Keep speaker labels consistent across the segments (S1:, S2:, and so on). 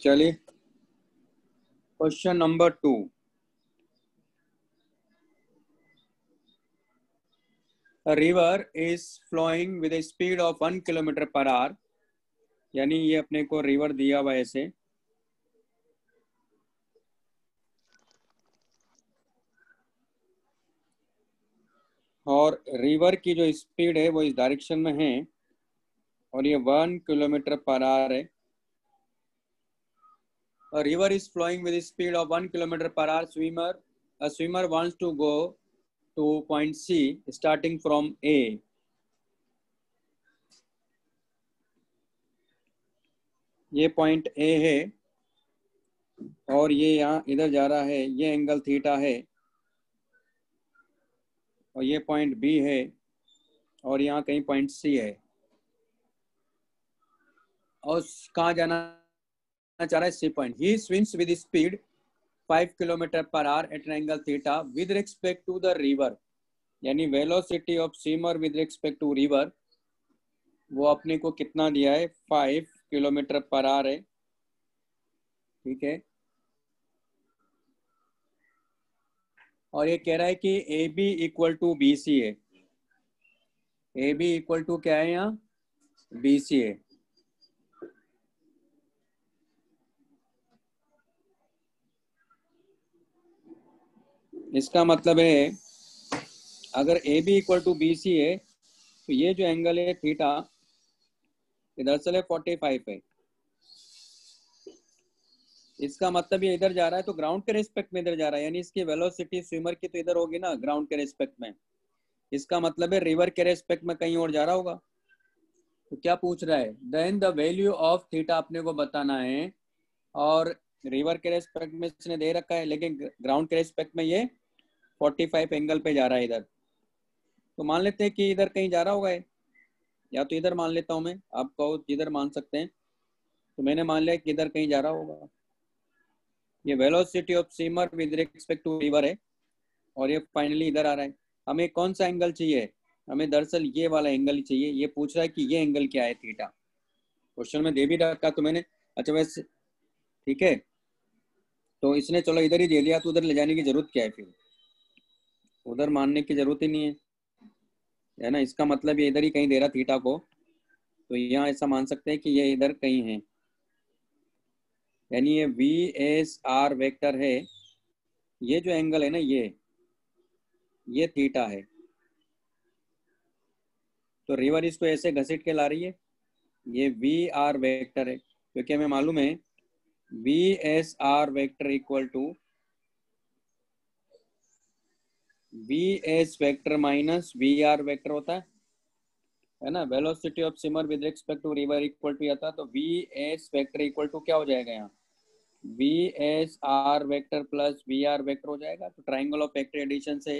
S1: चलिए। Question number two is flowing with a speed of one kilometre per hour यानी ये अपने को रिवर दिया हुआ ऐसे। और रिवर की जो स्पीड है, वो इस डायरेक्शन में है। और ये वन किलोमीटर पर आर है। A river is flowing with a speed of one kilometer per hour. Swimmer, a swimmer wants to go to point C starting from A. ये पॉइंट ए है और ये यहाँ इधर जा रहा है ये एंगल थीटा है और ये पॉइंट बी है और यहाँ कहीं पॉइंट सी है और कहाँ जाना चाह रहा है C point he swims with speed five kilometre per hour at an angle theta with respect to the river यानी velocity of swimmer with respect to river वो अपने को कितना दिया है? फाइव किलोमीटर पर आवर है। ठीक है? और ये कह रहा है कि A B equal to B C है ए बी इक्वल टू क्या है यहाँ? बी सी है इसका मतलब है, अगर A B equal to B C है तो ये जो एंगल है थीटा दरअसल है फोर्टी फाइव है। इसका मतलब ये इधर जा रहा है तो ग्राउंड के रेस्पेक्ट में इधर जा रहा है, यानी इसकी वेलोसिटी स्विमर की तो इधर होगी ना ग्राउंड के रेस्पेक्ट में। इसका मतलब है रिवर के रेस्पेक्ट में कहीं और जा रहा होगा। तो क्या पूछ रहा है? Then the value of theta अपने को बताना है, और रिवर के रेस्पेक्ट में इसने दे रखा है, लेकिन ग्राउंड के रेस्पेक्ट में ये 45 एंगल पे जा रहा है इधर। तो मान लेते हैं कि इधर कहीं जा रहा होगा ये। या तो इधर मान लेता हूँ मैं। आप कहो इधर मान सकते हैं। तो मैंने मान लिया कि इधर कहीं जा रहा होगा। ये velocity of swimmer with respect to river है। और ये फाइनली इधर आ रहा है। हमें कौन सा एंगल चाहिए? हमें दरअसल ये वाला एंगल चाहिए। ये पूछ रहा है कि ये एंगल क्या है थीटा क्वेश्चन में दे भी रखा तो मैंने। अच्छा वैसे ठीक है। तो इसने चलो इधर ही दे दिया। तो उधर ले जाने की ज़रूरत क्या है फिर? उधर मानने की ज़रूरत ही नहीं है। है ना? इसका मतलब ये इधर ही कहीं दे रहा थीटा को। तो यहाँ ऐसा मान सकते हैं कि ये इधर कहीं है। यानी ये वी एस आर वेक्टर है। ये जो एंगल है ना, ये ये थीटा है। तो रिवर इसको ऐसे घसीट के ला रही है। ये वी आर वेक्टर है। क्योंकि हमें मालूम है V S R vector equal to V S vector minus V R vector होता है है ना? Velocity of swimmer with respect to river equal to आता तो V S vector equal to क्या हो जाएगा यहाँ? V S R vector plus V R vector हो जाएगा। तो ट्राइंगल ऑफ़ वेक्टर एडिशन से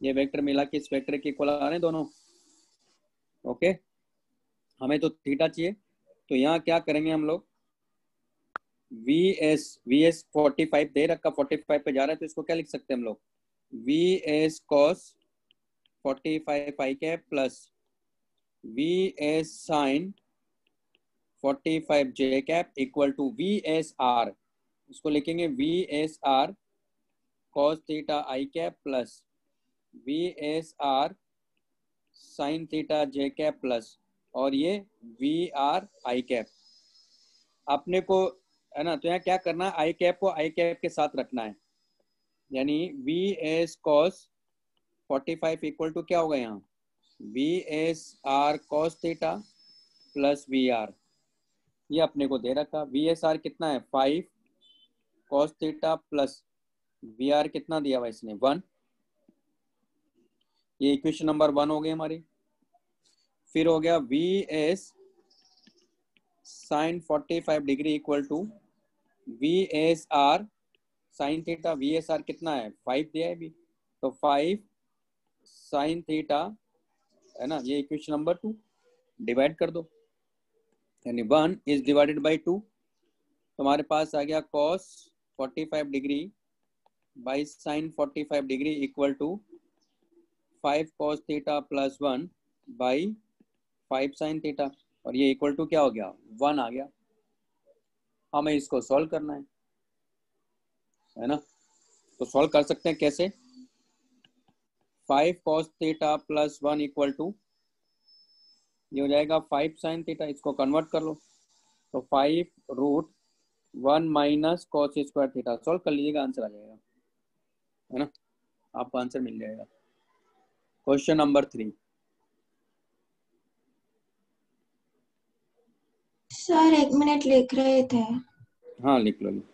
S1: ये वेक्टर मिला के इस वेक्टर के इक्वल आ रहे हैं दोनों। ओके हमें तो थीटा चाहिए। तो यहाँ क्या करेंगे हम लोग? V S V S forty five दे रखा फोर्टी फाइव पे जा रहा है तो इसको क्या लिख सकते हैं हम लोग? V S cos forty five i cap plus V S sine forty five j cap equal to R इसको लिखेंगे V S R cos theta i cap plus V S R sine theta j cap plus और ये we are I cap अपने को, है ना तो यहाँ क्या करना है? आई कैप को आई कैप के साथ रखना है। यानी V S cos forty five equal to क्या होगा यहाँ? V S R cos theta plus V R ये अपने को दे रखा। वी एस आर कितना है? Five cos theta plus V R कितना दिया हुआ इसने? वन ये इक्वेशन नंबर वन हो गई हमारी। फिर हो गया V S sine forty five degree equal to V S R sine theta V S R कितना है? फाइव दिया है अभी। तो फाइव साइन थीटा है ना? ये इक्वेशन नंबर टू डिवाइड कर दो। यानी one is divided by two तुम्हारे पास आ गया cos forty five degree by sine forty five degree equal to five cos theta plus one by five sine theta और ये इक्वल टू क्या हो गया? वन आ गया। हमें इसको सॉल्व करना है। है ना? तो सॉल्व कर सकते हैं कैसे? Five cos theta plus one equal to ये हो जाएगा फाइव साइन थीटा इसको कन्वर्ट कर लो। तो five root one minus cos square theta solve कर लीजिएगा आंसर आ जाएगा। है ना? आपको आंसर मिल जाएगा। क्वेश्चन नंबर थ्री
S2: सर एक मिनट लिख रहे थे।
S1: हाँ लिख लो लिख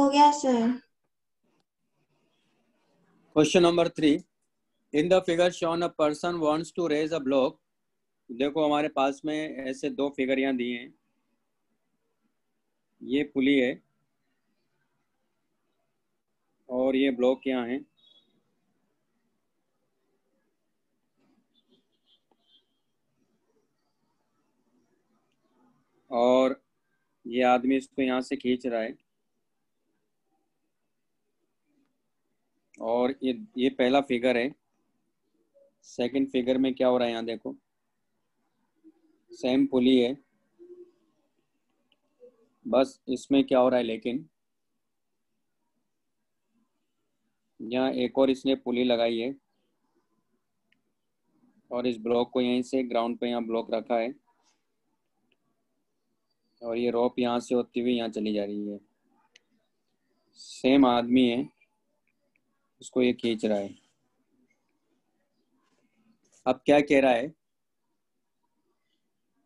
S2: हो गया sir
S1: question number three in the figure shown a person wants to raise a block देखो, हमारे पास में ऐसे दो फिगर यहाँ दिए हैं। ये पुली है और ये ब्लॉक यहाँ है। और ये आदमी इसको यहाँ से खींच रहा है। और ये ये पहला फिगर है। सेकंड फिगर में क्या हो रहा है यहाँ देखो। सेम पुली है। बस इसमें क्या हो रहा है लेकिन, यहाँ एक और इसने पुली लगाई है। और इस ब्लॉक को यहीं से ग्राउंड पे यहाँ ब्लॉक रखा है। और ये रोप यहाँ से होती हुई यहाँ चली जा रही है। सेम आदमी है। उसको ये खींच रहा है। अब क्या कह रहा है?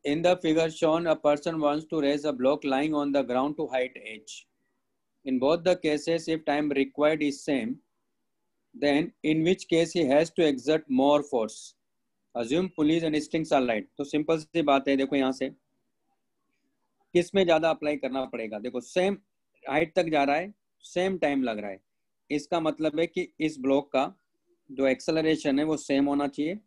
S1: In the figure shown a person wants to raise a block lying on the ground to height H in both the cases, if time required is same, then in which case he has to exert more force? Assume pulleys and strings are light तो simple सी बात है, देखो यहाँ से। किसमें ज़्यादा apply करना पड़ेगा? देखो सेम हाइट तक जा रहा है सेम टाइम लग रहा है। इसका मतलब है कि इस ब्लॉक का जो एक्सेलरेशन है, वो सेम होना चाहिए।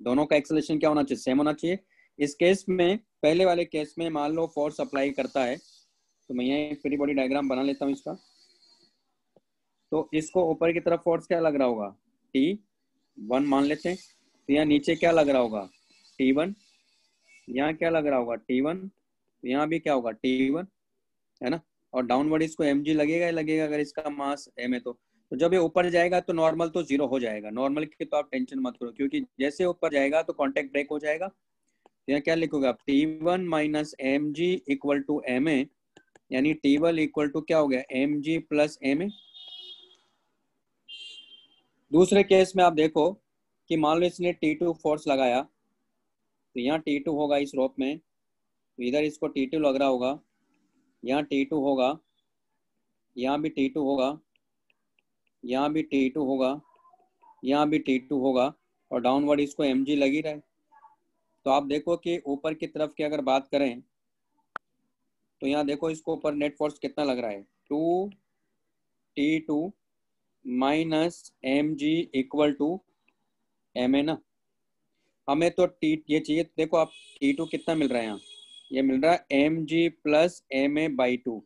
S1: दोनों का एक्सेलरेशन क्या होना चाहिए? सेम होना चाहिए। इस केस में, पहले वाले केस में मान लो फोर्स अप्लाई करता है तो मैं यहाँ फ्री बॉडी डायग्राम बना लेता हूँ इसका। तो इसको ऊपर की तरफ़ फोर्स क्या लग रहा होगा? टी वन मान लेते हैं। तो यहाँ नीचे क्या लग रहा होगा? T one. यहाँ क्या लग रहा होगा? T one. यहाँ भी क्या होगा? T one. है ना? और डाउनवर्ड इसको एम जी लगेगा ही लगेगा अगर इसका मास एम है तो। तो जब ये ऊपर जाएगा तो नॉर्मल तो ज़ीरो हो जाएगा। नॉर्मल की तो आप टेंशन मत करो, क्योंकि जैसे ऊपर जाएगा तो कॉन्टेक्ट ब्रेक हो जाएगा। यहाँ क्या लिखोगे आप? T one minus M G equal to M A यानी टी वन इक्वल टू क्या हो गया? M G plus M A दूसरे केस में आप देखो कि मान लो इसने टी टू फोर्स लगाया तो यहाँ टी टू होगा इस रोप में तो इधर इसको टी टू लग रहा होगा। यहाँ टी टू होगा, यहाँ भी टी टू होगा, यहाँ भी टी टू होगा, यहाँ भी टी टू होगा और डाउनवर्ड इसको एम जी लगी रहे तो आप देखो कि ऊपर की तरफ़ की अगर बात करें तो यहाँ देखो इसको ऊपर नेट फोर्स कितना लग रहा है? Two T two minus M G equal to M A ना? हमें तो टी ये चाहिए, देखो आप टी टू कितना मिल रहा है यहाँ? ये मिल रहा है M G plus M A by two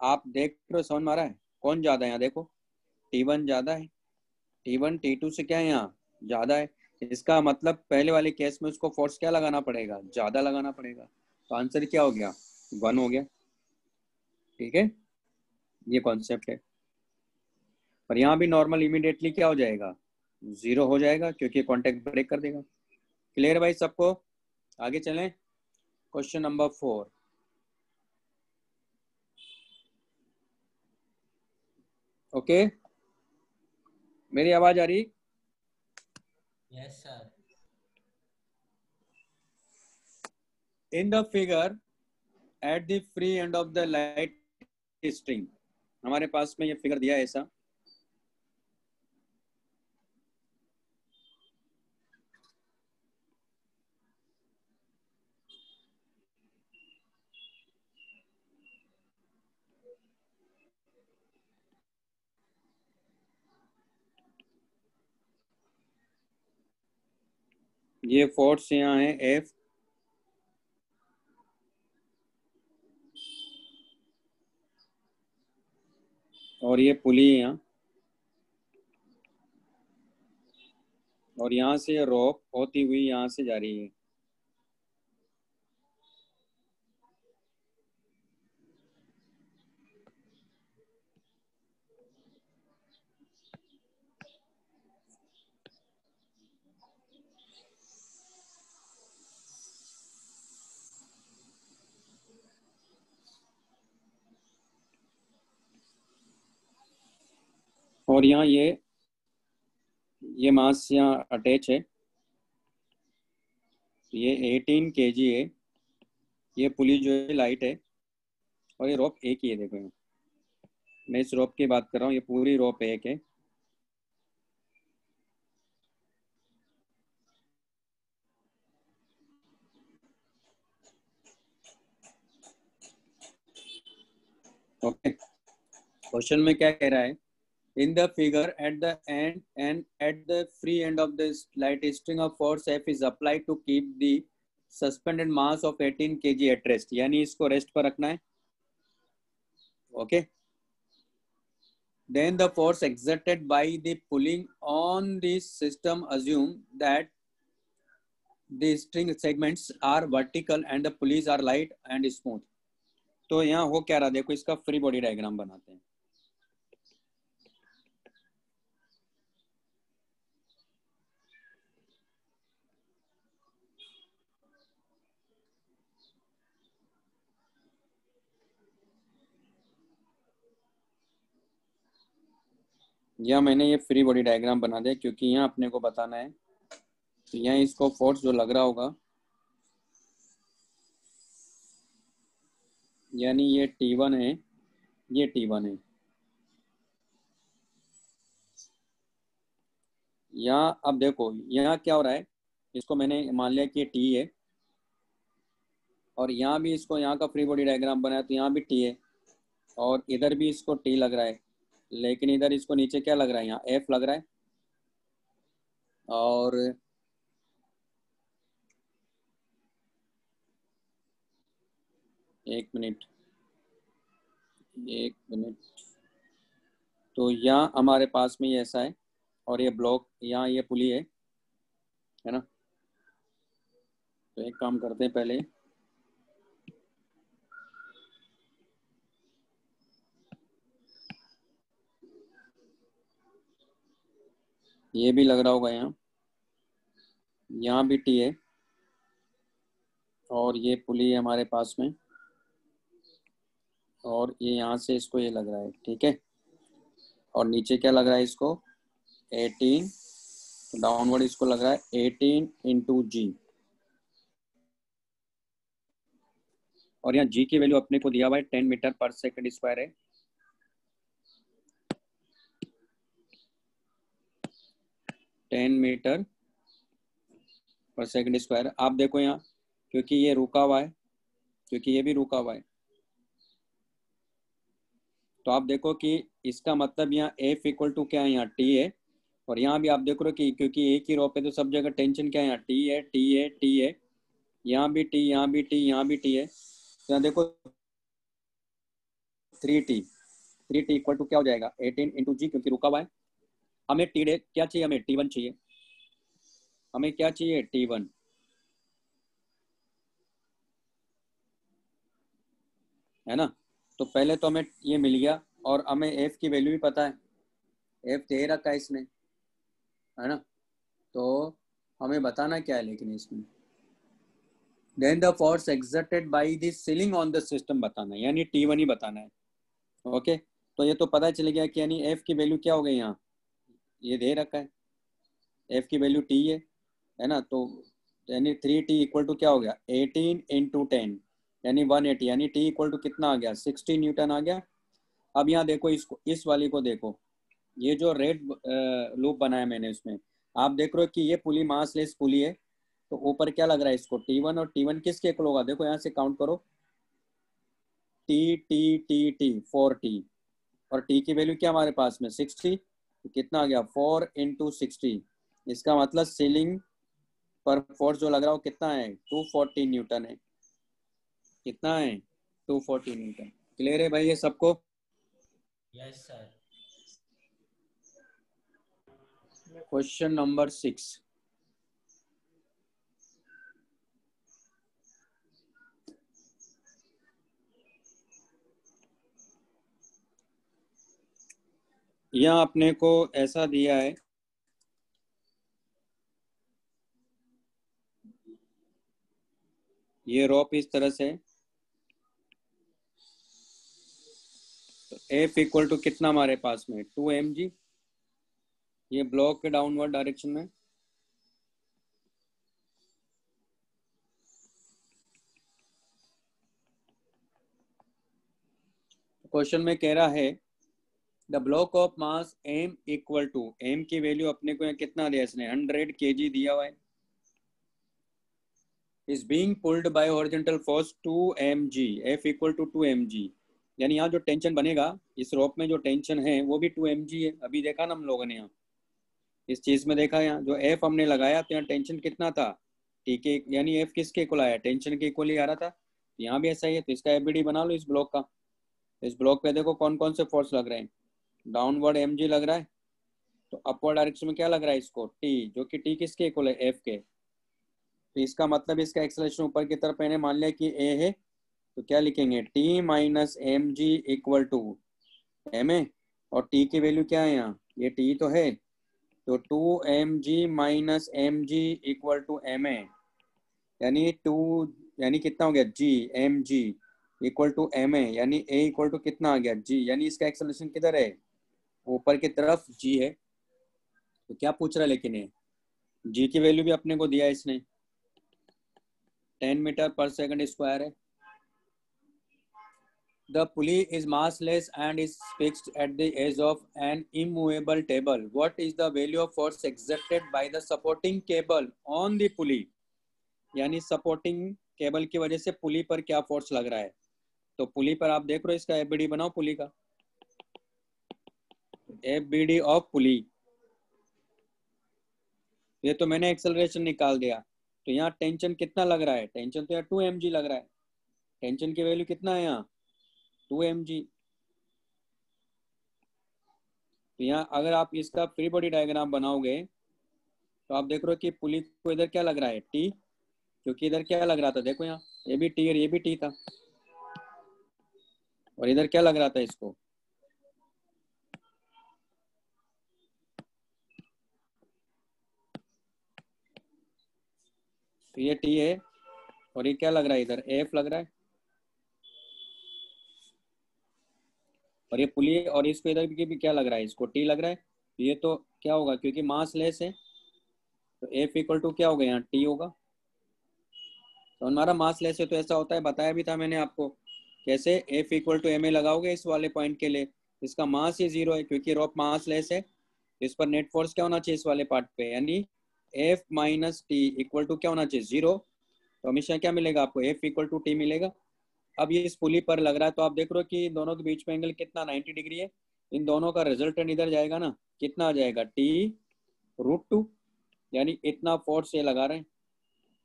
S1: आप देख रहे समझ में आ रहा है? कौन ज़्यादा है यहाँ? देखो टी वन ज़्यादा है। टी वन टी टू से क्या है यहाँ? ज़्यादा है। इसका मतलब पहले वाले केस में उसको फोर्स क्या लगाना पड़ेगा? ज़्यादा लगाना पड़ेगा। तो आंसर क्या हो गया? वन हो गया। ठीक है? ये कॉन्सेप्ट है। और यहाँ भी नॉर्मल इमीडिएटली क्या हो जाएगा? ज़ीरो हो जाएगा, क्योंकि कॉन्टेक्ट ब्रेक कर देगा। क्लियर भाई सबको? आगे चलें। क्वेश्चन नंबर फोर ओके मेरी आवाज़ आ रही?
S3: Yes sir
S1: in the figure at the free end of the light string हमारे पास में ये फिगर दिया है ऐसा। ये फोर्स यहाँ है एफ़ और ये पुली यहाँ। और यहाँ से रोप होती हुई यहाँ से जा रही है। और यहाँ ये ये मास यहाँ अटैच है। ये 18 केजी है। ये पुली जो है लाइट है। और ये रोप एक ही है, देखो यहाँ। मैं इस रोप की बात कर रहा हूँ, ये पूरी रोप एक है। Okay okay. क्वेश्चन में क्या कह रहा है? In the figure at the end and at the free end of the light string of force F is applied to keep the suspended mass of 18 kg at rest यानी इसको rest पर रखना है okay then the force exerted by the pulling on this system assume that the string segments are vertical and the pulleys are light and smooth तो यहाँ हो क्या रहा देखो इसका फ्री बॉडी डायग्राम बनाते हैं या मैंने ये फ्री बॉडी डायग्राम बना दिया, क्योंकि यहाँ अपने को बताना है। तो यहाँ इसको फोर्स जो लग रहा होगा, यानी ये टी वन है, ये टी वन है। यहाँ अब देखो, यहाँ क्या हो रहा है, इसको मैंने मान लिया कि ये टी है। और यहाँ भी इसको, यहाँ का फ्री बॉडी डायग्राम बनाया तो यहाँ भी टी है। और इधर भी इसको टी लग रहा है। लेकिन इधर इसको नीचे क्या लग रहा है यहाँ? एफ़ लग रहा है। और एक मिनट एक मिनट। तो यहाँ हमारे पास में ये ऐसा है, और ये ब्लॉक यहाँ ये पुली है है ना? तो एक काम करते हैं पहले। ये भी लग रहा होगा यहाँ। यहाँ भी टी है और ये पुली है हमारे पास में। और ये यहाँ से इसको ये लग रहा है, ठीक है? और नीचे क्या लग रहा है इसको? 18 डाउनवर्ड इसको लग रहा है 18 इंटू जी। और यहाँ जी की वैल्यू अपने को दिया हुआ है 10 मीटर पर सेकंड स्क्वायर है। Ten meter per second square. आप देखो यहाँ, क्योंकि ये रुका हुआ है, क्योंकि ये भी रुका हुआ है। तो आप देखो कि इसका मतलब यहाँ एफ़ इक्वल टू क्या है यहाँ? टी है। और यहाँ भी आप देख रहे हो कि क्योंकि एक ही रोप है तो सब जगह टेंशन क्या है यहाँ? टी है टी है टी है। यहाँ भी टी यहाँ भी टी यहाँ भी टी है। तो यहाँ देखो three T three T equal to क्या हो जाएगा? एटीन इंटू जी क्योंकि रुका हुआ है। हमें टी क्या चाहिए? हमें टी वन चाहिए। हमें क्या चाहिए? टी वन है ना? तो पहले तो हमें ये मिल गया और हमें एफ़ की वैल्यू भी पता है। एफ़ दे रखा है इसने। है ना? तो हमें बताना क्या है लेकिन इसमें? Then the force exerted by the ceiling on the system बताना है। यानी टी वन ही बताना है। ओके तो ये तो पता चल गया कि यानी एफ़ की वैल्यू क्या हो गई यहाँ? ये दे रखा है। एफ़ की वैल्यू टी है है ना? तो यानी थ्री टी इक्वल टू क्या हो गया? एटीन इंटू टेन यानी वन एटी यानी टी इक्वल टू कितना आ गया? सिक्सटी न्यूटन आ गया। अब यहाँ देखो, इसको, इस वाली को देखो। ये जो रेड लूप बनाया मैंने उसमें, आप देख रहे हो कि ये पुली मासलेस पुली है। तो ऊपर क्या लग रहा है इसको? टी वन और टी वन किसके इक्वल होगा? देखो, यहाँ से काउंट करो। T T T T four T और टी की वैल्यू क्या हमारे पास में? सिक्सटी कितना आ गया? फोर इंटू सिक्सटी इसका मतलब सीलिंग पर फोर्स जो लग रहा है वो कितना है? टू फोर्टी न्यूटन है। कितना है? टू फोर्टी न्यूटन क्लियर है भाई ये सबको?
S3: Yes sir
S1: question number six यहाँ अपने को ऐसा दिया है। ये रोप इस तरह से। तो एफ़ इक्वल टू कितना हमारे पास में? टू एम जी ये ब्लॉक के डाउनवर्ड डायरेक्शन में। क्वेश्चन में कह रहा है the block of mass M equal to, M की वैल्यू अपने को कितना दिया इसने? हंड्रेड के जी दिया हुआ है। Is being pulled by horizontal force 2 mg, f equal to 2 mg. यानी यहाँ जो टेंशन बनेगा, इस रोप में जो टेंशन है, वो भी टू एम जी है। अभी देखा ना हम लोगों ने यहाँ। इस चीज़ में देखा यहाँ, जो एफ़ हमने लगाया तो यहाँ टेंशन कितना था? ठीक है यानी एफ़ किसके इक्वल आया टेंशन के इक्वल ही आ रहा था। यहाँ भी ऐसा ही है तो इसका एफ़ बना लो इस ब्लॉक का। इस ब्लॉक पे देखो कौन कौन से फोर्स लग रहे हैं। डाउनवर्ड एम जी लग रहा है तो अपवर्ड डायरेक्शन में क्या लग रहा है इसको? टी जो कि टी किसके इक्वल है? एफ़ के। तो इसका मतलब इसका एक्सलेशन ऊपर की तरफ़ मैंने मान लिया कि ए है तो क्या लिखेंगे? T minus M G equal to M A और टी की वैल्यू क्या है यहाँ? ये टी तो है तो two M G minus M G equal to M A यानी टू यानी कितना हो गया? G M G equal to M A यानी ए इक्वल टू कितना आ गया? जी यानी इसका एक्सलेशन किधर है? ऊपर की तरफ़ जी है। तो क्या पूछ रहा है लेकिन ये? जी की वैल्यू भी अपने को दिया है इसने। Ten meter per second square है। The pulley is massless and is fixed at the edge of an immovable table what is the value of force accepted by the supporting cable on the pulley यानी supporting cable की वजह से पुली पर क्या force लग रहा है? तो पुली पर आप देख रहे हो इसका एबीडी बनाओ पुली का। F B D of pulley ये तो मैंने एक्सेलरेशन निकाल दिया। तो यहाँ टेंशन कितना लग रहा है? टेंशन तो यहाँ टू एम लग रहा है। टेंशन की वैल्यू कितना है यहाँ? टू एम तो यहाँ अगर आप इसका फ्री बॉडी डायग्राम बनाओगे तो आप देख रहे हो कि पुलिस को इधर क्या लग रहा है? टी क्योंकि इधर क्या लग रहा था? देखो यहाँ, ये भी टी और ये भी टी था। और इधर क्या लग रहा था इसको? तो ये टी है और ये क्या लग रहा है इधर? एफ़ लग रहा है? और ये पुली और इसको इधर भी, भी क्या लग रहा है? इसको टी लग रहा है? तो ये तो क्या होगा? क्योंकि मास लेस है तो एफ़ इक्वल टू क्या होगा यहाँ? टी होगा। तो हमारा मास लेस है तो ऐसा होता है। बताया भी था मैंने आपको। कैसे? F equal to M A लगाओगे इस वाले पॉइंट के लिए। इसका मास ही ज़ीरो है क्योंकि रोप मास लेस है। इस पर नेट फोर्स क्या होना चाहिए इस वाले पार्ट पे? यानी F minus T equal to क्या होना चाहिए? ज़ीरो तो हमेशा क्या मिलेगा आपको? एफ़ इक्वल टू टी मिलेगा। अब ये इस पुली पर लग रहा है तो आप देख रहे हो कि दोनों के बीच में एंगल कितना? 90 डिग्री है। इन दोनों का रिजल्टेंट इधर जाएगा ना? कितना आ जाएगा? टी रूट टू यानी इतना फोर्स ये लगा रहे हैं।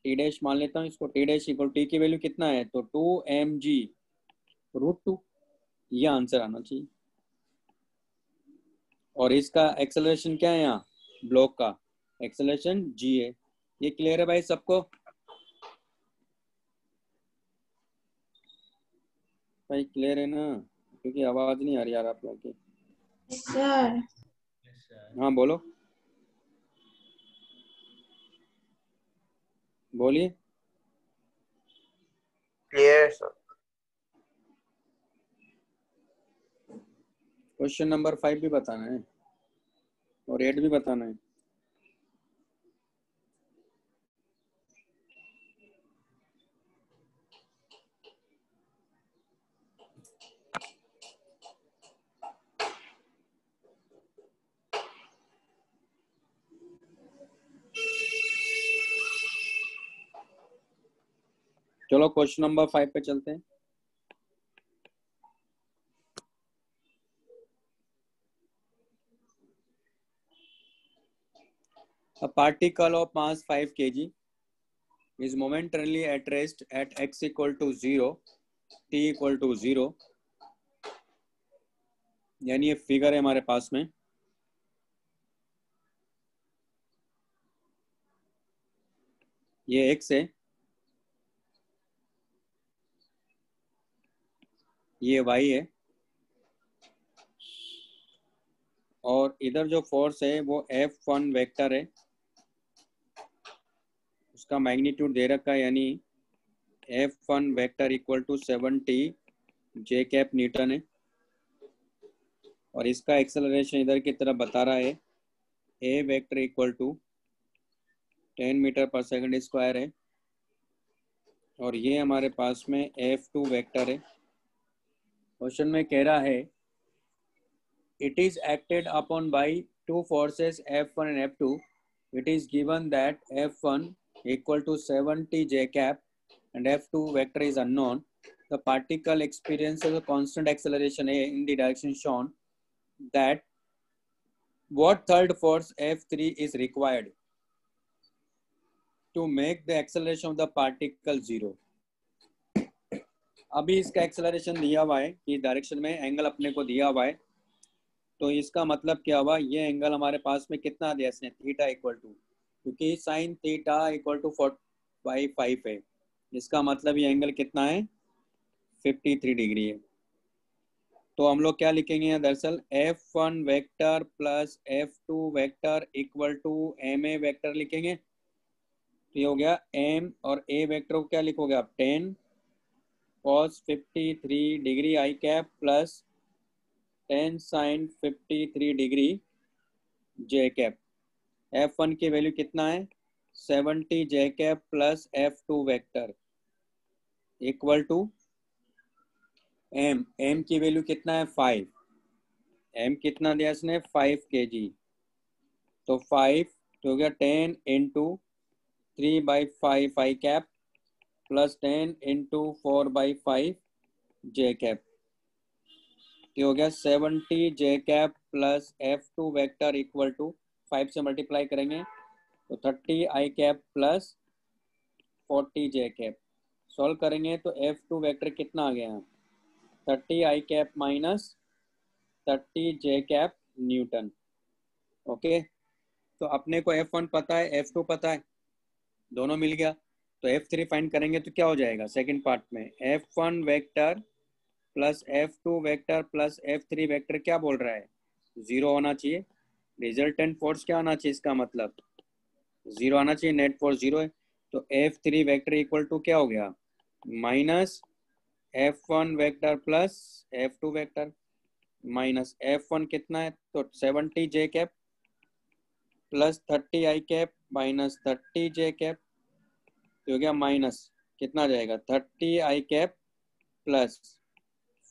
S1: टी डैश मान लेता हूँ इसको। टी डैश इक्वल टी की वैल्यू कितना है? तो two M G root two ये आंसर आना चाहिए। और इसका एक्सेलरेशन क्या है यहाँ? ब्लॉक का। एक्सेलरेशन जी है ये क्लियर है भाई सबको? भाई क्लियर है ना? क्योंकि आवाज़ नहीं आ रही यार आप लोगों की।
S2: सर
S3: सर
S1: हाँ बोलो। बोलिए।
S4: Clear sir
S1: question number five भी बताना है और एट भी बताना है। चलो क्वेश्चन नंबर फाइव पे चलते हैं A particle of mass 5 kg is momentarily at rest at x equal to zero, t equal to zero. यानी ये फिगर है हमारे पास में ये x है ये y है। और इधर जो फोर्स है, वो एफ़ वन वेक्टर है। उसका मैग्नीट्यूड दे रखा है, यानी F one vector equal to seventy J cap newton है। और इसका एक्सेलरेशन इधर की तरफ़ बता रहा है A vector equal to ten meter per second square है। और ये हमारे पास में एफ़ टू वेक्टर है। क्वेश्चन में कह रहा है it is acted upon by two forces F1 and F2. It is given that F1 equal to 70 j cap and F2 vector is unknown. The particle experiences a constant acceleration A in the direction shown that what third force F3 is required to make the acceleration of the particle zero. अभी इसका acceleration दिया हुआ है कि direction में angle अपने को दिया हुआ है। तो इसका मतलब क्या हुआ? ये एंगल हमारे पास में कितना दिया? इसने थीटा इक्वल टू क्योंकि sine theta equal to four by five है। इसका मतलब ये एंगल कितना है? फिफ्टी थ्री डिग्री है। तो हम लोग क्या लिखेंगे दरअसल? F one vector plus F two vector equal to M A vector लिखेंगे। तो ये हो गया एम और ए वैक्टर को क्या लिखोगे आप? Ten degree I cap plus ten sine fifty three degree J cap F one की वैल्यू कितना है? Seventy J cap plus F two vector equal to M M की वैल्यू कितना है? फाइव एम कितना दिया इसने? फाइव के जी तो फाइव तो हो गया ten into three by five five cap plus ten into four by five J cap हो गया seventy J cap plus F two vector equal to five से मल्टीप्लाई करेंगे तो thirty I cap plus forty J cap solve करेंगे तो F two vector कितना आ गया? Thirty I cap minus thirty J cap newton okay तो अपने को एफ़ वन पता है एफ़ टू पता है, दोनों मिल गया। तो एफ़ थ्री फाइंड करेंगे तो क्या हो जाएगा? सेकेंड पार्ट में F one vector plus F two vector plus F three vector क्या बोल रहा है? ज़ीरो होना चाहिए। रिजल्टेंट फोर्स क्या आना चाहिए इसका मतलब? ज़ीरो आना चाहिए नेट फोर्स ज़ीरो है। तो F three vector equal to क्या हो गया? Minus F one vector plus F two vector minus F one कितना है? तो seventy J cap plus thirty I cap minus thirty J cap तो हो गया माइनस कितना जाएगा? Thirty I cap plus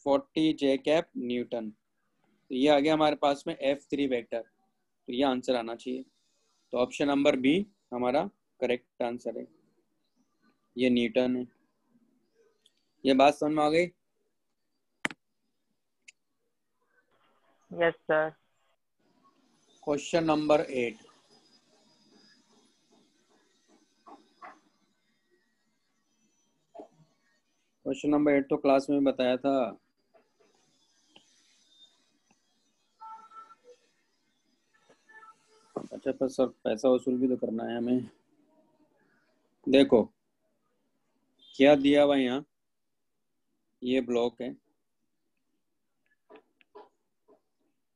S1: forty J cap newton तो ये आ गया हमारे पास में एफ़ थ्री वैक्टर तो ये आंसर आना चाहिए। तो ऑप्शन नंबर बी हमारा करेक्ट आंसर है। ये न्यूटन है। ये बात समझ में आ गई?
S4: Yes sir
S1: question number eight question number eight तो क्लास में बताया था। अच्छा पर सर, पैसा वसूल भी तो करना है हमें। देखो, क्या दिया हुआ यहाँ? ये ब्लॉक है।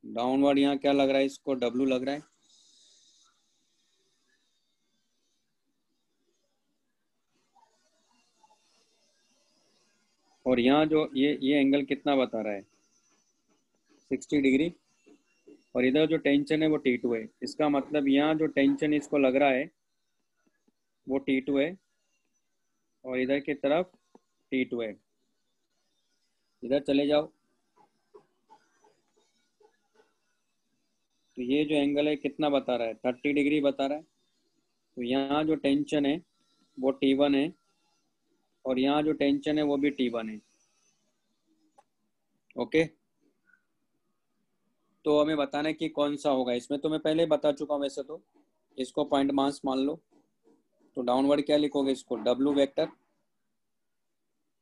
S1: डाउनवर्ड यहाँ क्या लग रहा है? इसको डब्लू लग रहा है। और यहाँ जो ये ये एंगल कितना बता रहा है? सिक्सटी डिग्री और इधर जो टेंशन है वो टी टू है। इसका मतलब यहाँ जो टेंशन इसको लग रहा है, वो टी टू है। और इधर की तरफ़ टी टू है। इधर चले जाओ। तो ये जो एंगल है, कितना बता रहा है? थर्टी डिग्री बता रहा है। तो यहाँ जो टेंशन है, वो टी वन है। और यहाँ जो टेंशन है वो भी टी वन है। ओके तो हमें बताना है कि कौन सा होगा। इसमें तो मैं पहले ही बता चुका हूँ वैसे तो। इसको पॉइंट मास मान लो। तो डाउनवर्ड क्या लिखोगे इसको? डब्लू वेक्टर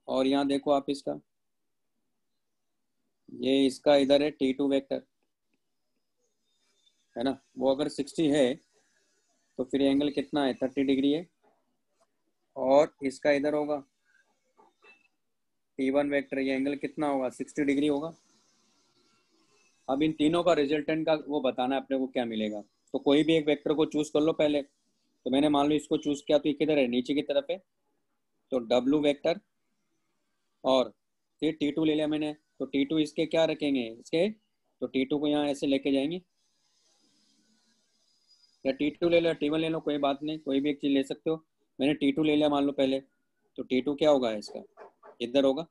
S1: और यहाँ देखो आप इसका। ये इसका इधर है टी टू वैक्टर है ना? वो अगर सिक्सटी है तो फिर एंगल कितना है? थर्टी डिग्री है। और इसका इधर होगा। टी वन वैक्टर ये एंगल कितना होगा? सिक्सटी डिग्री होगा। अब इन तीनों का रिजल्टेंट का वो बताना है, अपने को क्या मिलेगा। तो कोई भी एक वेक्टर को चूज़ कर लो पहले। तो मैंने मान लो इसको चूज़ किया तो ये किधर है? नीचे की तरफ़ है। तो डब्लू वेक्टर और फिर टी टू ले लिया मैंने। तो टी टू इसके क्या रखेंगे? इसके? तो टी टू को यहाँ ऐसे लेके जाएँगे। या टी टू ले लो टी वन ले लो, कोई बात नहीं, कोई भी एक चीज़ ले सकते हो। मैंने टी टू ले लिया मान लो पहले। तो टी टू क्या होगा इसका? इधर होगा,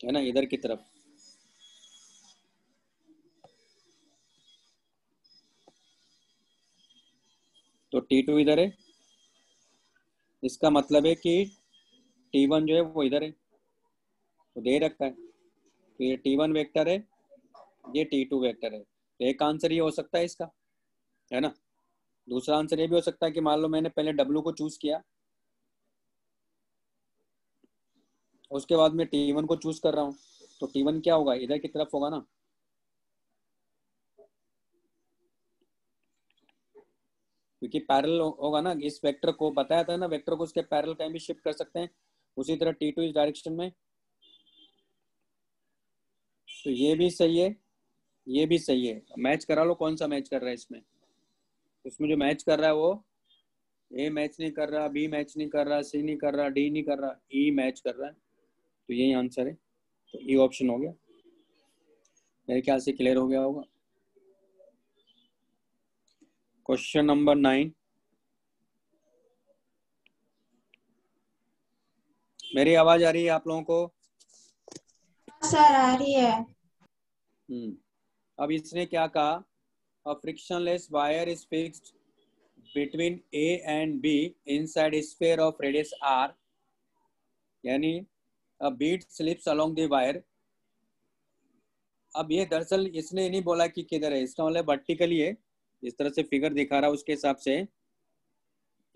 S1: है ना, इधर की तरफ़। तो टी टू इधर है। इसका मतलब है कि टी वन जो है वो इधर है। तो दे रखा है। तो ये टी वन वेक्टर है, ये टी टू वेक्टर है। तो एक आंसर ये हो सकता है इसका, है ना? दूसरा आंसर ये भी हो सकता है कि मान लो मैंने पहले डब्लू को चूज़ किया उसके बाद मैं टी वन को चूज़ कर रहा हूँ। तो टी वन क्या होगा? इधर की तरफ़ होगा ना? क्योंकि पैरल होगा ना, इस वेक्टर को बताया था ना वेक्टर को उसके पैरल कहीं भी शिफ्ट कर सकते हैं। उसी तरह टी टू इस डायरेक्शन में। तो ये भी सही है, ये भी सही है। मैच करा लो, कौन सा मैच कर रहा है इसमें? इसमें जो मैच कर रहा है वो ए मैच नहीं कर रहा बी मैच नहीं कर रहा सी नहीं कर रहा डी नहीं कर रहा ई e मैच कर रहा है। तो यही आंसर है। तो e ऑप्शन हो गया। मेरे ख्याल से क्लियर हो गया होगा। क्वेश्चन नंबर नाइन मेरी आवाज़ आ रही है आप लोगों को?
S2: सर आ रही है।
S1: हम्म। अब इसने क्या कहा? A frictionless wire is fixed between A and B inside sphere of radius R यानी bead slips along the wire अब ये दरअसल इसने नहीं बोला कि किधर है, इसका मतलब वर्टिकली है इस तरह से फिगर दिखा रहा है उसके हिसाब से।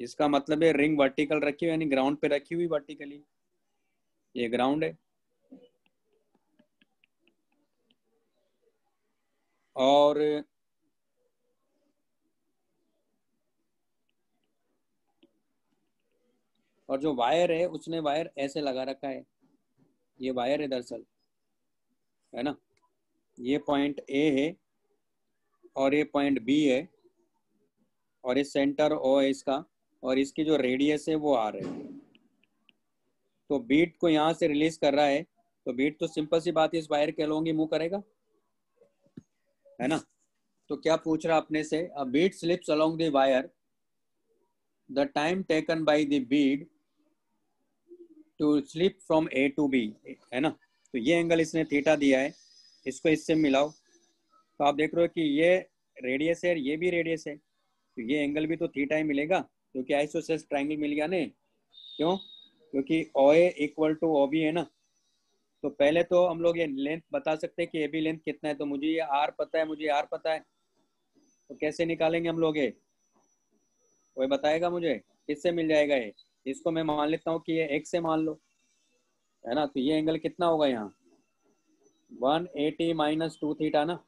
S1: इसका मतलब है रिंग वर्टिकल रखी हुई, यानी ग्राउंड पे रखी हुई वर्टिकली ये ग्राउंड है। और और जो वायर है, उसने वायर ऐसे लगा रखा है। ये वायर है दरअसल, है ना? ये पॉइंट ए है और ये पॉइंट बी है और ये सेंटर ओ है इसका और इसकी जो रेडियस है वो आर है। तो बीट को यहाँ से रिलीज़ कर रहा है तो बीट तो सिंपल सी बात है, इस वायर के लोगी मूव करेगा, है ना? तो क्या पूछ रहा अपने से? A bead slips along the wire the time taken by the bead to slip from A to B है ना? तो ये एंगल इसने थीटा दिया है। इसको इससे मिलाओ। तो आप देख रहे हो कि ये रेडियस है ये भी रेडियस है। तो ये एंगल भी तो थीटा ही मिलेगा, क्योंकि आइसोसेल्स ट्राइंगल मिल गया ने। क्यों? क्योंकि O equal to O B है ना। तो पहले तो हम लोग ये लेंथ बता सकते हैं कि ए बी लेंथ कितना है। तो मुझे ये आर पता है, मुझे आर पता है। तो कैसे निकालेंगे हम लोग ये? कोई बताएगा मुझे? किससे मिल जाएगा ये? इसको मैं मान लेता हूँ कि ये एक्स से मान लो, है ना? तो ये एंगल कितना होगा यहाँ? One eighty minus two theta ना?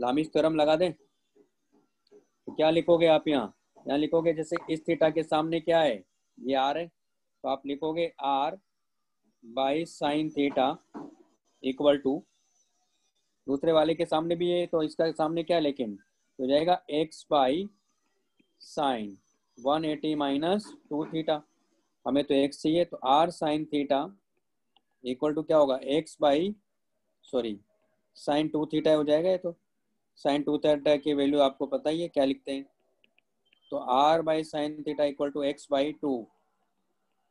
S1: लामिस थ्योरम लगा दें। तो क्या लिखोगे आप यहाँ? यहाँ लिखोगे जैसे इस थीटा के सामने क्या है? ये आर है। तो आप लिखोगे R by sine theta equal to दूसरे वाले के सामने भी है तो इसका सामने क्या है लेकिन? तो जाएगा X by sine one eighty minus two theta हमें तो एक्स चाहिए तो R sine theta equal to क्या होगा? X by sorry sine two theta हो जाएगा ये तो। साइन टू थीटा की वैल्यू आपको पता ही है, क्या लिखते हैं? तो R by sine theta equal to X by two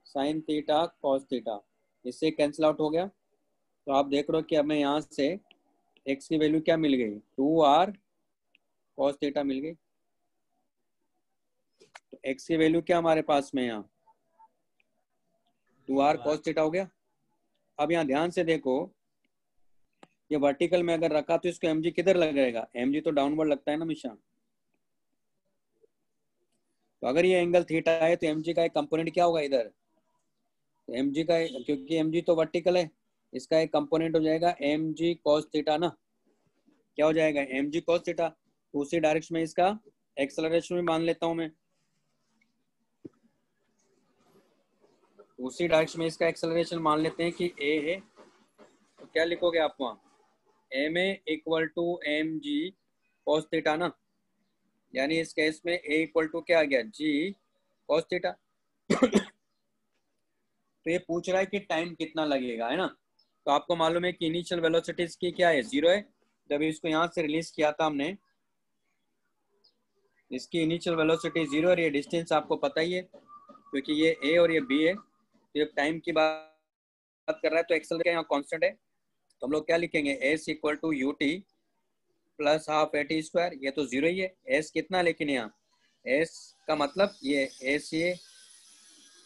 S1: sine theta cos theta इससे कैंसिल आउट हो गया। तो आप देख रहे हो कि हमें यहाँ से एक्स की वैल्यू क्या मिल गई? टू आर कॉस थीटा मिल गई। तो एक्स की वैल्यू क्या हमारे पास में यहाँ? टू आर कॉस थीटा हो गया। अब यहाँ ध्यान से देखो, ये वर्टिकल में अगर रखा तो इसको एम जी किधर लगेगा एम जी तो डाउनवर्ड लगता है ना मिशा तो अगर ये एंगल थीटा है तो एम का एक कंपोनेंट क्या होगा इधर? तो एम का क्योंकि एम तो वर्टिकल है, इसका एक कंपोनेंट हो जाएगा एम जी कॉस थीटा ना। क्या हो जाएगा? एम जी कॉस थीटा उसी डायरेक्शन में इसका एक्सलरेशन भी मान लेता हूँ मैं। उसी डायरेक्शन में इसका एक्सलरेशन मान लेते हैं कि ए है। तो क्या लिखोगे आप वहाँ? M A equal to M G cos theta ना? यानी इस केस में ए इक्वल टू क्या आ गया? जी थीटा तो ये पूछ रहा है कि टाइम कितना लगेगा, है ना? तो आपको मालूम है कि इनिशियल वेलोसिटी की क्या है? ज़ीरो है। जब इसको यहाँ से रिलीज़ किया था हमने, इसकी इनिशियल वेलोसिटी ज़ीरो और ये डिस्टेंस आपको पता ही है, क्योंकि ये ए और ये बी है। जब टाइम की बात कर रहा है तो एक्सल क्या यहाँ कॉन्स्टेंट है। तो हम लोग क्या लिखेंगे? S equal to U T plus half A T square ये तो ज़ीरो ही है। एस कितना लेकिन यहाँ? एस का मतलब ये एस ये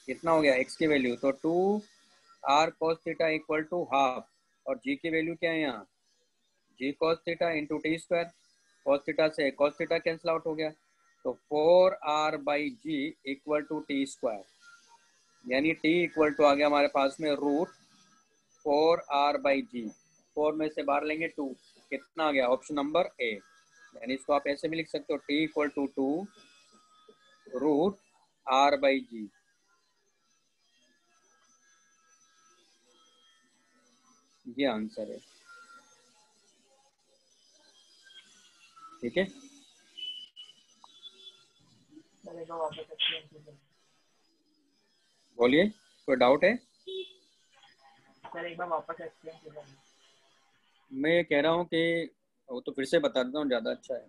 S1: कितना हो गया? एक्स की वैल्यू तो two R cos theta equal to half और जी की वैल्यू क्या है यहाँ? G cos theta into T square cos theta से कॉस थीटा कैंसिल आउट हो गया। तो four R by G equal to T square यानी टी इक्वल टू आ गया हमारे पास में root four R by G four में से बाहर लेंगे टू कितना आ गया? ऑप्शन नंबर ए यानी इसको आप ऐसे भी लिख सकते हो T equal to two root R by G ये आंसर है। ठीक है। बोलिए कोई डाउट है?
S4: सर एक बार वापस एक्सप्लेन कीजिए
S1: मैं ये कह रहा हूँ कि वो तो फिर से बता देता हूँ ज़्यादा अच्छा है।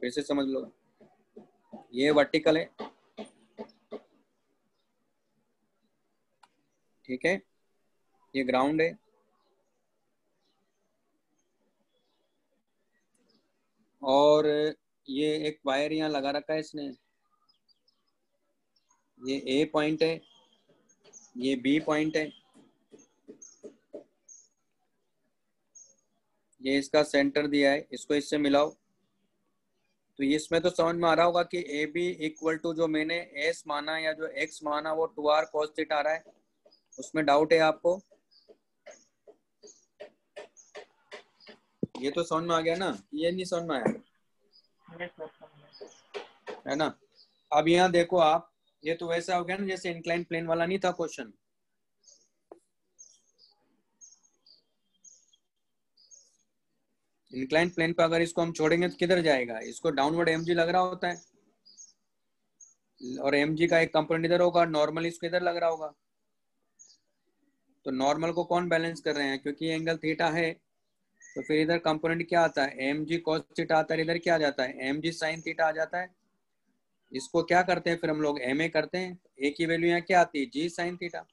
S1: फिर से समझ लो। ये वर्टिकल है। ठीक है? ये ग्राउंड है। और ये एक वायर यहाँ लगा रखा है इसने। ये ए पॉइंट है ये बी पॉइंट है। ये इसका सेंटर दिया है इसको इससे मिलाओ। तो इसमें तो समझ में आ रहा होगा कि ए बी इक्वल टू जो मैंने एस माना या जो एक्स माना वो टू आर कॉस्टिट आ रहा है। उसमें डाउट है आपको? ये तो समझ में आ गया ना? ये नहीं समझ में आया। है ना? अब यहाँ देखो आप ये तो वैसा हो गया ना, जैसे इंक्लाइन प्लेन वाला नहीं था क्वेश्चन इंक्लाइन प्लेन पे अगर इसको हम छोड़ेंगे तो किधर जाएगा? इसको डाउनवर्ड एम लग रहा होता है। और एम का एक कंपोनेंट इधर होगा नॉर्मल इसको इधर लग रहा होगा। तो नॉर्मल को कौन बैलेंस कर रहे हैं? क्योंकि एंगल थीटा है तो फिर इधर कंपोनेंट क्या आता है? एम जी कॉस थीटा आता है, इधर क्या आ जाता है? एम जी साइन थीटा आ जाता है। इसको क्या करते हैं? फिर हम लोग एम ए करते हैं। ए की वैल्यू यहाँ क्या आती है? जी साइन थीटा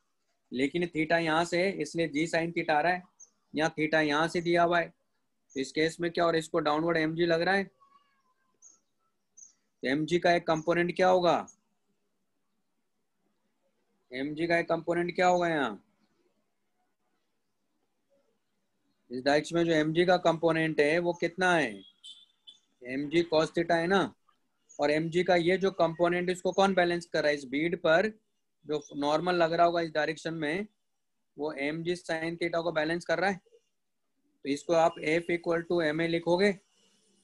S1: लेकिन थीटा यहाँ से, इसलिए जी साइन थीटा आ रहा है। यहाँ थीटा यहाँ से दिया हुआ है। तो इस केस में क्या और इसको डाउनवर्ड एम जी लग रहा है? एम जी का एक कंपोनेंट क्या होगा? एम जी का एक कंपोनेंट क्या होगा यहाँ? इस डायरेक्शन में जो एम का कंपोनेंट है, वो कितना है? एम जी कॉस्टिटा है ना? और एम का ये जो कंपोनेंट इसको कौन बैलेंस कर रहा है? इस बीड पर जो नॉर्मल लग रहा होगा इस डायरेक्शन में, वो एम जी साइन थीटा को बैलेंस कर रहा है। तो इसको आप F equal to M A लिखोगे।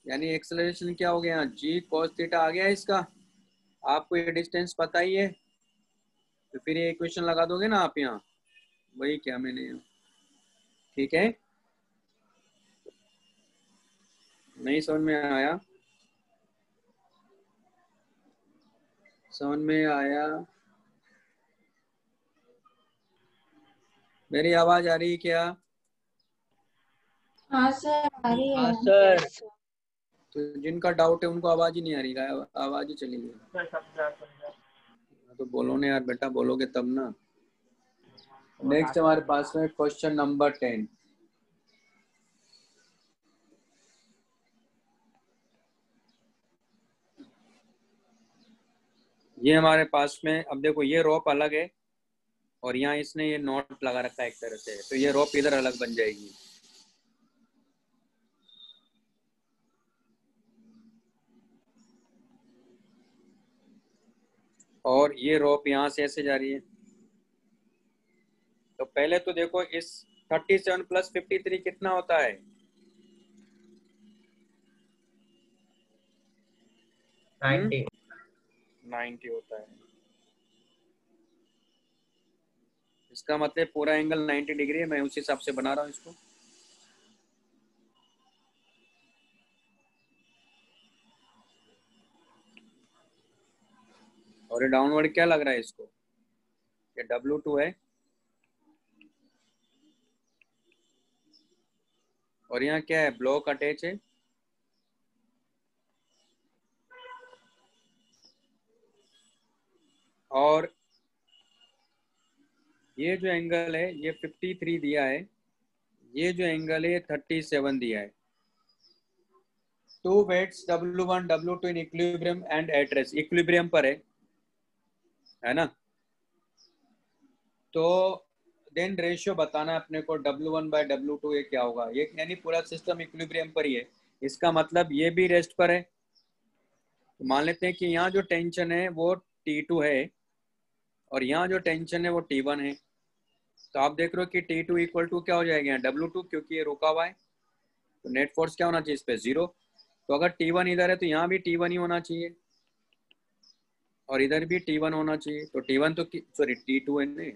S1: यानी एक्सलेशन क्या हो गया? जी कॉस थीटा आ गया इसका। आपको ये डिस्टेंस पता ही है। तो फिर ये इक्वेशन लगा दोगे ना आप यहाँ। वही क्या मैंने यहाँ। ठीक है? नहीं समझ में आया। समझ में आया। मेरी आवाज़ आ रही है क्या?
S2: हाँ सर आ रही है।
S4: सर
S1: तो जिनका डाउट है उनको आवाज़ ही नहीं आ रही है आवाज़ ही चली गई।
S4: समझा
S1: तो बोलो ना यार बेटा बोलोगे तब ना। नेक्स्ट हमारे पास में क्वेश्चन नंबर टेन ये हमारे पास में, अब देखो ये रोप अलग है और यहाँ इसने ये नोट लगा रखा है एक तरह से तो ये रोप इधर अलग बन जाएगी। और ये रोप यहाँ से ऐसे जा रही है। तो पहले तो देखो इस 37 प्लस 53 कितना होता है?
S3: नाइन्टी
S1: 90 होता है। इसका मतलब पूरा एंगल 90 डिग्री है, मैं उस हिसाब से बना रहा हूँ इसको। और ये डाउनवर्ड क्या लग रहा है इसको? ये डब्ल्यू टू है। और यहाँ क्या है? ब्लॉक अटैच है। और ये जो एंगल है, ये 53 दिया है, ये जो एंगल है 37 दिया है। Two weights W1 W2 in equilibrium and address equilibrium पर है है ना? तो देन रेशियो बताना है अपने को W1 वन बाय डब्ल्यू ये क्या होगा? ये यानी पूरा सिस्टम इक्विब्रियम पर ही है। इसका मतलब ये भी रेस्ट पर है। तो मान लेते हैं कि यहाँ जो टेंशन है, वो T2 है। और यहाँ जो टेंशन है वो टी वन है। तो आप देख रहे हो कि टी टू इक्वल टू क्या हो जाएगा यहाँ? W2 क्योंकि ये रुका हुआ है। तो नेट फोर्स क्या होना चाहिए इस पे? ज़ीरो तो अगर टी वन इधर है तो यहाँ भी टी वन ही होना चाहिए। और इधर भी टी वन होना चाहिए। तो टी वन तो सॉरी टी टू है नहीं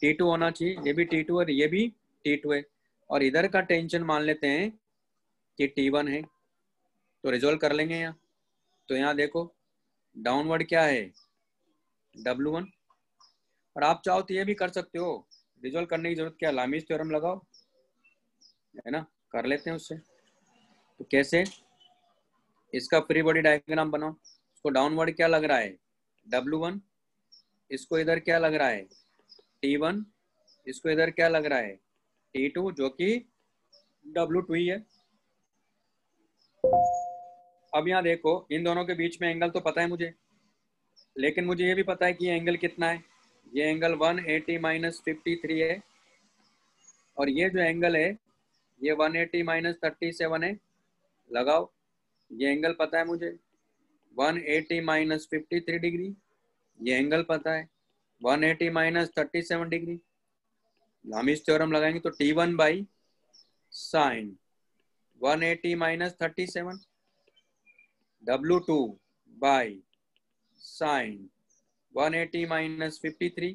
S1: T2 होना चाहिए। ये भी टी टू और ये भी टी टू है। और इधर का टेंशन मान लेते हैं कि टी वन है। तो रिजोल्व कर लेंगे यहाँ। तो यहाँ देखो डाउनवर्ड क्या है? W1 और आप चाहो तो ये भी कर सकते हो। रिजोल्व करने की ज़रूरत क्या लामिस थ्योरम लगाओ। है ना? कर लेते हैं उससे। तो कैसे? इसका फ्री बॉडी डायग्राम बनाओ। इसको डाउनवर्ड क्या लग रहा है? W1 इसको इधर क्या लग रहा है? T1 इसको इधर क्या लग रहा है? T2 जो कि W2 ही है। अब यहाँ देखो, इन दोनों के बीच में एंगल तो पता है मुझे। लेकिन मुझे ये भी पता है कि एंगल कितना है। ये एंगल 180 एटी माइनस फिफ्टी है। और ये जो एंगल है, ये 180 एटी माइनस थर्टी है। लगाओ। ये एंगल पता है मुझे? 180 एटी माइनस फिफ्टी डिग्री ये एंगल पता है। 180 एटी माइनस थर्टी डिग्री हम इस थ्योरम लगाएँगे तो T one by sine one eighty minus thirty seven W two by sine 180 eighty minus fifty three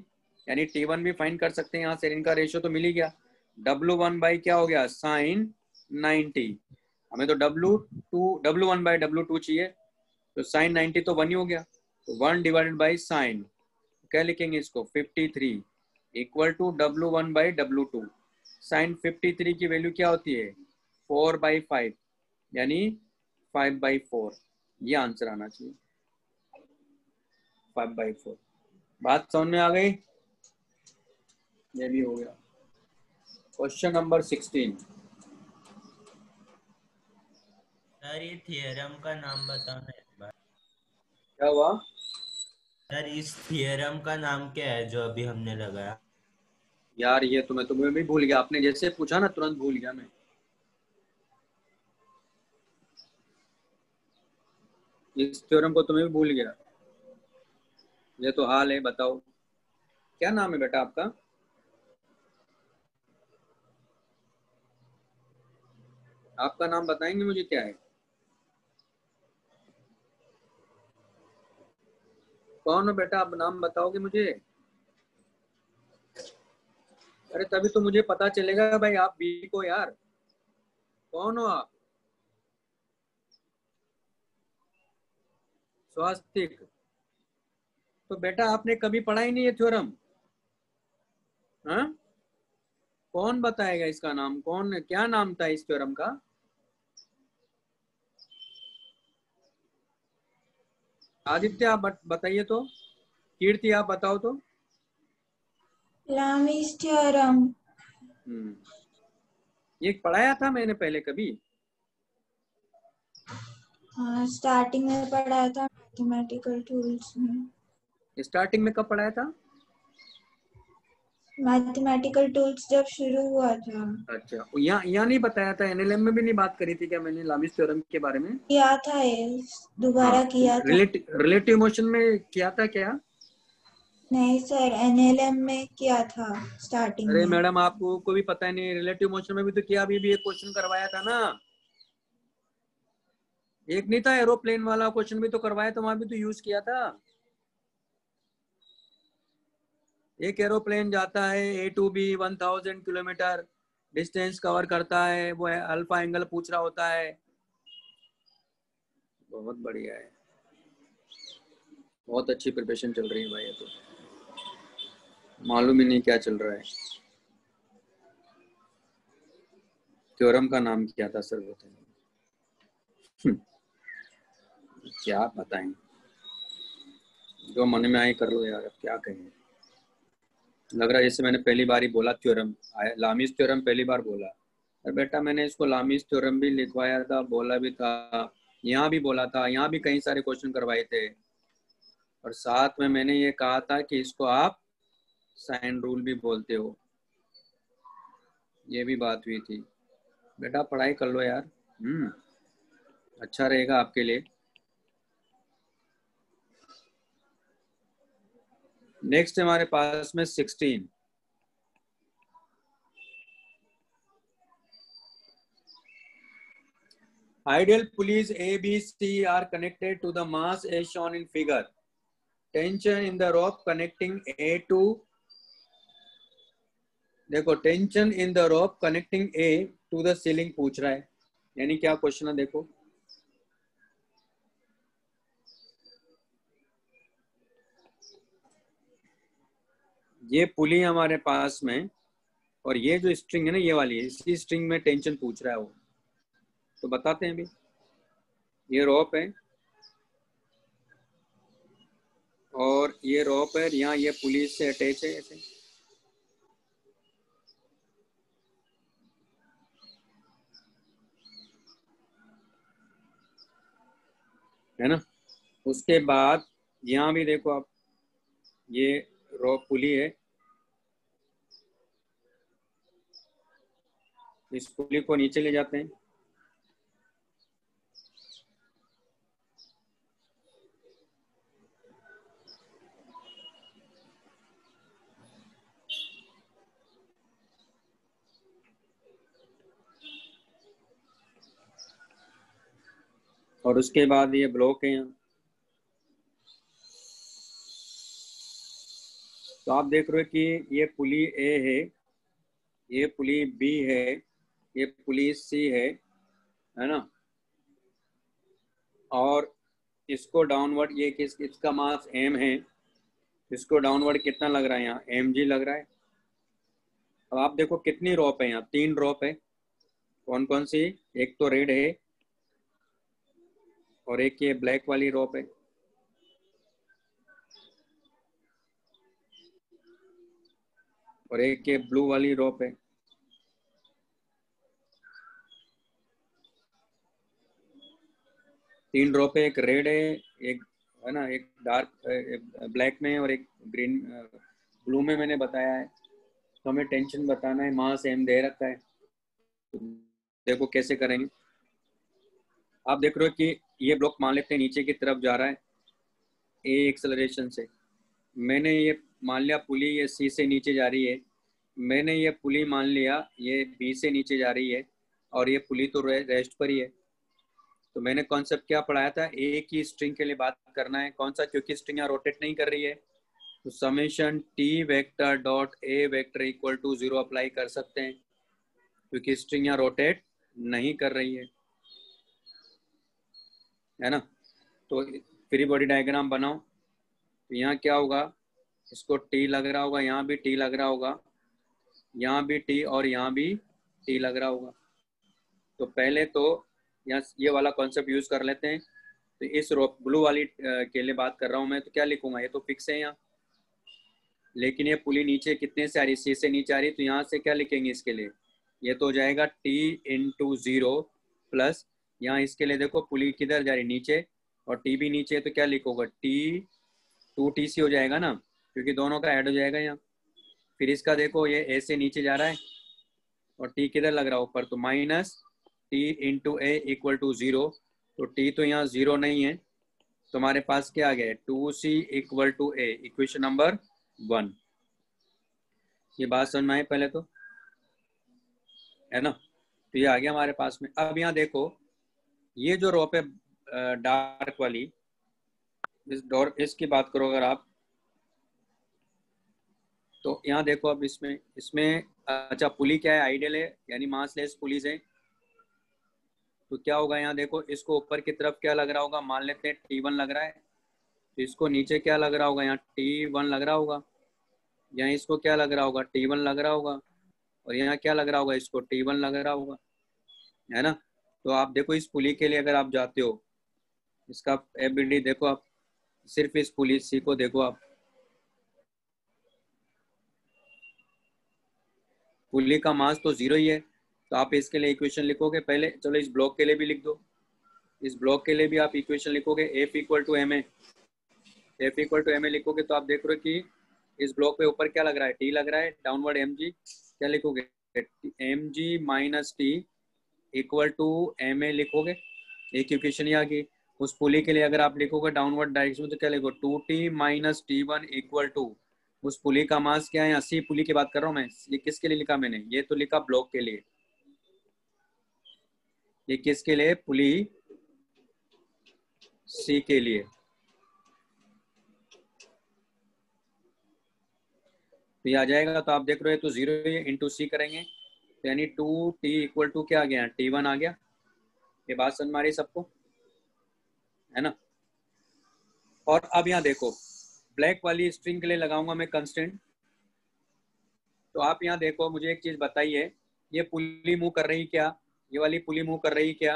S1: यानी टी वन भी फाइंड कर सकते हैं यहाँ से, इनका रेशियो तो मिल ही गया। डब्लू वन बाई क्या हो गया? साइन 90 हमें तो W two W one by W two चाहिए। तो साइन 90 तो वन ही हो गया। तो वन डिवाइडेड बाई साइन क्या लिखेंगे इसको? 53 equal to W one by W two sine fifty three की वैल्यू क्या होती है? फोर बाई फाइव यानी फाइव बाई फोर ये आंसर आना चाहिए। फाइव बाई फोर बात समझ में आ गई? ये भी हो गया। क्वेश्चन नंबर सिक्सटीन
S3: सर ये थियरम का नाम बताना एक बार।
S1: क्या हुआ?
S3: सर इस थियरम का नाम क्या है जो अभी हमने लगाया?
S1: यार ये तो मैं तुम्हें भी भूल गया। आपने जैसे पूछा ना तुरंत भूल गया मैं। इस थ्योरम को तुम्हें भी भूल गया। ये तो हाल है, बताओ। क्या नाम है बेटा आपका? आपका नाम बताएँगे मुझे क्या है? कौन हो बेटा, आप नाम बताओगे मुझे? अरे तभी तो मुझे पता चलेगा भाई, आप बी को यार। कौन हो आप? स्वास्तिक। तो बेटा आपने कभी पढ़ा ही नहीं है थ्योरम? हाँ? कौन बताएगा इसका नाम? कौन क्या नाम था इस थ्योरम का? आदित्य आप बताइए तो। कीर्ति आप बताओ तो।
S2: Lami's theorem.
S1: हम्म। ये पढ़ाया था मैंने पहले कभी?
S2: हाँ स्टार्टिंग में पढ़ाया था मैथमेटिकल टूल्स में।
S1: स्टार्टिंग में कब पढ़ाया था?
S2: मैथमेटिकल टूल्स जब शुरू हुआ था।
S1: अच्छा यहाँ यहाँ नहीं बताया था? एनएलएम में भी नहीं बात करी थी क्या मैंने लामिस थ्योरम के बारे में?
S2: किया था दोबारा
S1: हाँ,
S2: किया था।
S1: रिलेटिव रिलेटिव मोशन में किया था क्या?
S2: नहीं सर एनएलएम में किया था स्टार्टिंग
S1: अरे मैडम आपको को भी पता नहीं रिलेटिव मोशन में भी तो किया अभी भी एक क्वेश्चन करवाया था ना। एक नहीं था एरोप्लेन वाला क्वेश्चन भी तो करवाया था वहाँ भी तो यूज़ किया था। एक एरोप्लेन जाता है A to B one thousand kilometer distance cover करता है, वो अल्फ़ा एंगल पूछ रहा होता है। बहुत बढ़िया है। बहुत अच्छी प्रिपरेशन चल रही है भाई ये तो। मालूम ही नहीं क्या चल रहा है। थ्योरम का नाम क्या था सर बताइए क्या बताएँ? जो मन में आए कर लो यार, अब क्या कहें? लग रहा है जैसे मैंने पहली बार ही बोला थ्योरम लामिस थ्योरम पहली बार बोला। अरे बेटा, मैंने इसको लामिस थ्योरम भी लिखवाया था, बोला भी था, यहाँ भी बोला था, यहाँ भी कई सारे क्वेश्चन करवाए थे। और साथ में मैंने ये कहा था कि इसको आप साइन रूल भी बोलते हो। ये भी बात हुई थी। बेटा, पढ़ाई कर लो यार। हम्म अच्छा रहेगा आपके लिए। नेक्स्ट हमारे पास में sixteen ideal pulleys A B C are connected to the mass A shown in figure tension in the rope connecting A to देखो tension in the rope connecting A to the ceiling पूछ रहा है। यानी क्या question है, देखो। ये पुली हमारे पास में, और ये जो स्ट्रिंग है ना, ये वाली है इसी स्ट्रिंग में टेंशन पूछ रहा है वो। तो बताते हैं अभी। ये रोप है, और ये रोप है, यहाँ ये पुलिस से अटैच है ऐसे। है ना? उसके बाद, यहाँ भी देखो आप, ये रोप पुली है। इस पुली को नीचे ले जाते हैं। और उसके बाद ये ब्लॉक है। यहाँ तो आप देख रहे हो कि ये पुली ए है, ये पुली बी है, ये पुली सी है है ना? और इसको डाउनवर्ड, ये किस, इसका मास एम है, इसको डाउनवर्ड कितना लग रहा है यहाँ? एम जी लग रहा है। अब आप देखो कितनी रोप है यहाँ, तीन रोप है। कौन कौन सी? एक तो रेड है और एक ये ब्लैक वाली रोप है। और एक ये ब्लू वाली रोप है तीन रोप है एक रेड है, एक है ना, एक डार्क ब्लैक में और एक ग्रीन ब्लू में मैंने बताया है। तो हमें टेंशन बताना है मास एम दे रखा है। तो देखो कैसे करेंगे। आप देख रहे हो कि ये ब्लॉक मान लेते हैं नीचे की तरफ़ जा रहा है ए एक्सलरेशन से। मैंने ये मान लिया पुली ये सी से नीचे जा रही है। मैंने ये पुली मान लिया, ये बी से नीचे जा रही है और ये पुली तो रेस्ट पर ही है। तो मैंने कॉन्सेप्ट क्या पढ़ाया था? ए की स्ट्रिंग के लिए बात करना है। कौन सा? क्योंकि स्ट्रिंग यहाँ रोटेट नहीं कर रही है। तो summation T vector dot A vector equal to zero apply कर सकते हैं। क्योंकि स्ट्रिंग यहाँ रोटेट नहीं कर रही है। है ना? तो फ्री बॉडी डायग्राम बनाओ। तो यहाँ क्या होगा? इसको टी लग रहा होगा, यहाँ भी टी लग रहा होगा, यहाँ भी टी और यहाँ भी टी लग रहा होगा। तो पहले तो यहाँ ये वाला कॉन्सेप्ट यूज़ कर लेते हैं। तो इस ब्लू वाली के लिए बात कर रहा हूँ मैं तो क्या लिखूँगा? ये तो फिक्स है यहाँ। लेकिन ये पुली नीचे कितने से आ रही सी से नीचे आ रही तो यहाँ से क्या लिखेंगे इसके लिए? ये तो हो जाएगा T into zero plus यहाँ इसके लिए देखो पुली किधर जा रही नीचे, और टी भी नीचे तो क्या लिखोगा? टी टू टी सी हो जाएगा ना? क्योंकि दोनों का ऐड हो जाएगा यहाँ। फिर इसका देखो, ये ए से नीचे जा रहा है और टी किधर लग रहा है ऊपर? तो minus T into A equal to zero तो टी तो यहाँ ज़ीरो नहीं है। तो हमारे पास क्या आ गया two C equal to A equation number one ये बात समझ में आई पहले तो? है ना? तो ये आ गया हमारे पास में। अब यहाँ देखो, ये जो रोप है डार्क वाली, इस डोर इसकी बात करो अगर आप। तो यहाँ देखो अब इसमें इसमें अच्छा पुली क्या है? आइडियल है, यानी मासलेस पुलिस है। तो क्या होगा यहाँ देखो, इसको ऊपर की तरफ़ क्या लग रहा होगा? मान लेते हैं टी वन लग रहा है। तो इसको नीचे क्या लग रहा होगा? यहाँ टी वन लग रहा होगा। यहाँ इसको क्या लग रहा होगा? टी वन लग रहा होगा। और यहाँ क्या लग रहा होगा? इसको टी वन लग रहा होगा। है ना? तो आप देखो, इस पुली के लिए अगर आप जाते हो, इसका एबिलिटी देखो आप। सिर्फ़ इस पुलिस सी को देखो आप। पुली का मास तो ज़ीरो ही है। तो आप इसके लिए इक्वेशन लिखोगे पहले। चलो इस ब्लॉक के लिए भी लिख दो। इस ब्लॉक के लिए भी आप इक्वेशन लिखोगे। F equal to M F equal to M लिखोगे तो आप देख रहे हो कि इस ब्लॉक पे ऊपर क्या लग रहा है? टी लग रहा है। डाउनवर्ड एम क्या लिखोगे? M G minus T equal to M A लिखोगे। एक इक्वेशन ही आ गई। उस पुली के लिए अगर आप लिखोगे डाउनवर्ड डायरेक्शन में तो क्या लिखो two T minus T one equal to उस पुली का मास क्या है? अस्सी पुली की बात कर रहा हूँ मैं। ये किसके लिए लिखा मैंने? ये तो लिखा ब्लॉक के लिए। ये किसके लिए? पुली सी के लिए। तो ये आ जाएगा तो आप देख रहे हो तो ज़ीरो इंटू सी करेंगे। तो यानी टू टी इक्वल टू क्या आ गया? टी वन आ गया। ये बात समझ मारी सबको? है ना? और अब यहाँ देखो ब्लैक वाली स्ट्रिंग के लिए लगाऊँगा मैं कंस्टेंट तो आप यहाँ देखो, मुझे एक चीज़ बताइए, ये पुली मूव कर रही क्या? ये वाली पुली मूव कर रही क्या?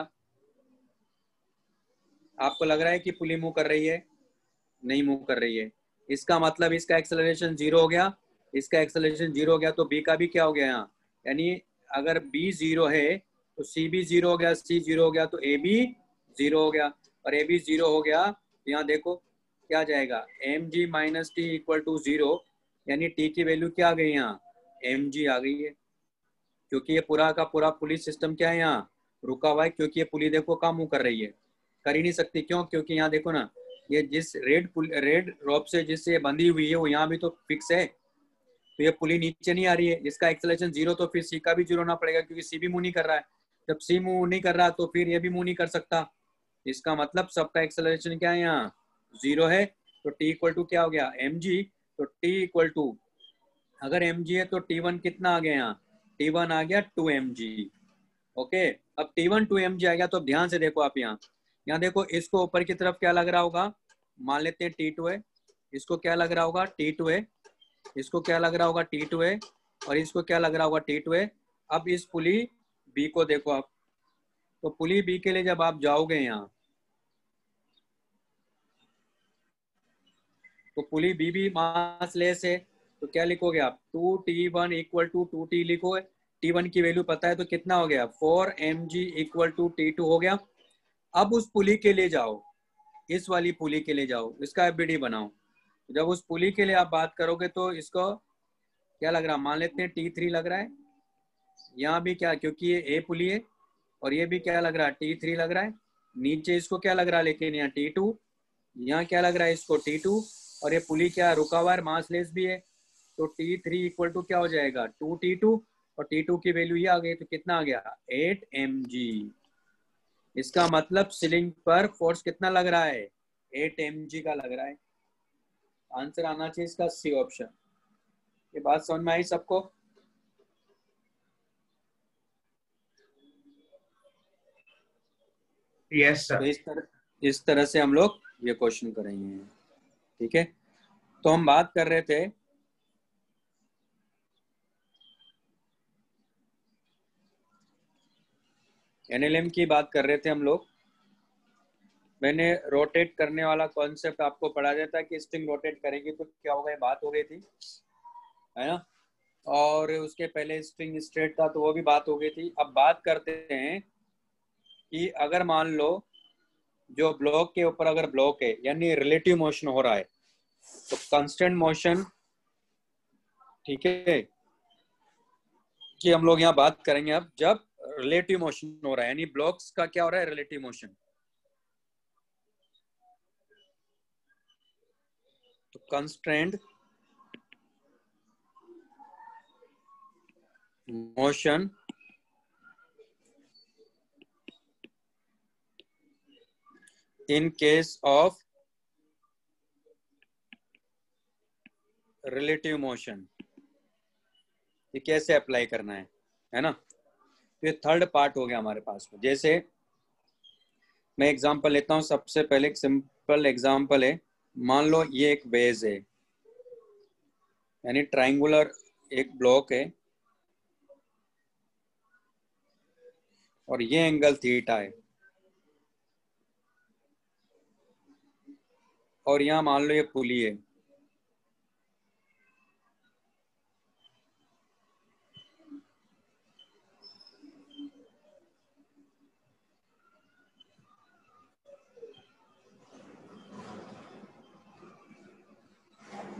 S1: आपको लग रहा है कि पुली मूव कर रही है? नहीं मूव कर रही है। इसका मतलब इसका एक्सेलरेशन ज़ीरो हो गया। इसका एक्सेलरेशन ज़ीरो हो गया तो बी का भी क्या हो गया यहाँ? यानी अगर बी ज़ीरो है तो सी भी ज़ीरो हो गया सी ज़ीरो हो गया तो ए बी ज़ीरो हो गया। और ए बी ज़ीरो हो गया तो यहाँ देखो क्या जाएगा? M G minus T equal to zero यानी टी की वैल्यू क्या आ गई यहाँ? एम जी आ गई है। क्योंकि ये पूरा का पूरा पुलिस सिस्टम क्या है यहाँ? रुका हुआ है, क्योंकि ये पुलिस देखो काम मुँह कर रही है। कर ही नहीं सकती। क्यों? क्योंकि यहाँ देखो ना, ये जिस रेड रेड रॉप से जिससे बंधी हुई है, वो यहाँ भी तो फिक्स है। तो ये पुली नीचे नहीं आ रही है। इसका एक्सलेशन ज़ीरो तो फिर सी का भी ज़ीरो ना पड़ेगा, क्योंकि सी भी मुँह नहीं कर रहा है। जब सी मुँह नहीं कर रहा तो फिर ये भी मुँह नहीं कर सकता। इसका मतलब सबका एक्सलेशन क्या है यहाँ? ज़ीरो है तो टी इक्वल टू क्या हो गया? एम जी तो टी इक्वल टू अगर एम जी है तो टी वन कितना आ गया यहाँ? टी वन आ गया टू एम जी ओके अब T one two M G आ गया तो ध्यान से देखो आप यहाँ। यहाँ देखो, इसको ऊपर की तरफ़ क्या लग रहा होगा? मान लेते हैं टी टू है, इसको क्या लग रहा होगा? टी टू है, इसको क्या लग रहा होगा? टी टू है, और इसको क्या लग रहा होगा? टी टू है। अब इस पुली बी को देखो आप। तो पुली बी के लिए जब आप जाओगे यहाँ तो पुली बी भी मास लेस है तो क्या लिखोगे आप? Two T one equal to two T लिखो टी वन की वैल्यू पता है तो कितना हो गया? Four M G equal to T two हो गया। अब उस पुली के लिए जाओ, इस वाली पुली के लिए जाओ, इसका एफ़ बनाओ। जब उस पुली के लिए आप बात करोगे तो इसको क्या लग रहा है? मान लेते हैं टी थ्री लग रहा है। यहाँ भी क्या, क्योंकि ये ए पुली है, और ये भी क्या लग रहा है? टी थ्री लग रहा है। नीचे इसको क्या लग रहा है? लेकिन यहाँ टी टू यहाँ क्या लग रहा है इसको टी टू और ये पुली क्या रुका हुआ है मासलेस भी है। तो टी थ्री इक्वल टू क्या हो जाएगा? टू टी टू और टी टू की वैल्यू ये आ गई तो कितना आ गया? एट एम जी इसका मतलब सीलिंग पर फोर्स कितना लग रहा है? एट एम जी का लग रहा है। आंसर आना चाहिए इसका सी ऑप्शन ये बात समझ में आई सबको?
S5: यस सर
S1: तो इस तरह इस तरह से हम लोग ये क्वेश्चन करेंगे। ठीक है? तो हम बात कर रहे थे एनएलएम की बात कर रहे थे हम लोग। मैंने रोटेट करने वाला कॉन्सेप्ट आपको पढ़ा दिया था कि स्ट्रिंग रोटेट करेगी तो क्या होगा? बात हो गई थी, है ना? और उसके पहले स्ट्रिंग स्ट्रेट था तो वो भी बात हो गई थी। अब बात करते हैं कि अगर मान लो जो ब्लॉक के ऊपर अगर ब्लॉक है, यानी रिलेटिव मोशन हो रहा है तो कंस्टेंट मोशन ठीक है? कि हम लोग यहाँ बात करेंगे अब, जब रिलेटिव मोशन हो रहा है, यानी ब्लॉक्स का क्या हो रहा है रिलेटिव मोशन तो constant motion in case of relative motion. ये कैसे अप्लाई करना है? है ना? तो ये थर्ड पार्ट हो गया हमारे पास में। जैसे मैं एग्जांपल लेता हूँ, सबसे पहले एक सिंपल एग्जांपल है। मान लो ये एक बेस है। यानी ट्राइंगुलर एक ब्लॉक है। और ये एंगल थीटा है। और यहाँ मान लो ये पुली है।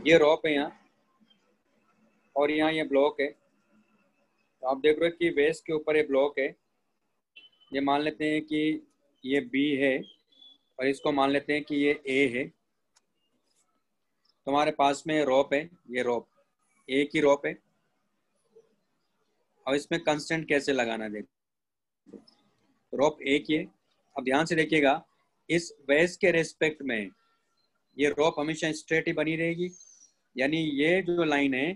S1: ये रॉप है। यहाँ और यहाँ ये ब्लॉक है। तो आप देख रहे हो कि बेस के ऊपर ये ब्लॉक है। ये मान लेते हैं कि ये बी है और इसको मान लेते हैं कि ये ए है। तुम्हारे पास में रॉप है, ये रोप, एक ही रोप है। अब इसमें कंस्टेंट कैसे लगाना देखो। रोप एक की है। अब ध्यान से देखिएगा, इस बेस के रेस्पेक्ट में ये रोप हमेशा स्ट्रेट ही बनी रहेगी। यानी ये जो लाइन है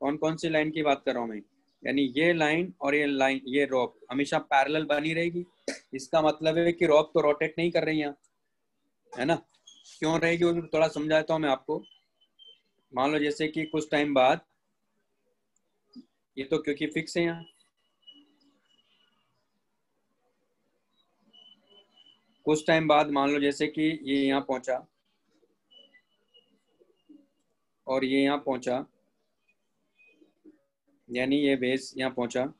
S1: कौन कौन सी लाइन की बात कर रहा हूँ मैं? यानी ये लाइन और ये लाइन ये रॉप हमेशा पैरेलल बनी रहेगी। इसका मतलब है कि रॉप तो रोटेट नहीं कर रही है है ना? क्यों रहेगी वो थोड़ा समझाता हूँ मैं आपको। मान लो जैसे कि कुछ टाइम बाद, ये तो क्योंकि फिक्स है यहाँ। कुछ टाइम बाद मान लो जैसे कि ये यहाँ पहुँचा, और ये यहाँ पहुँचा, यानी ये बेस यहाँ पहुँचा।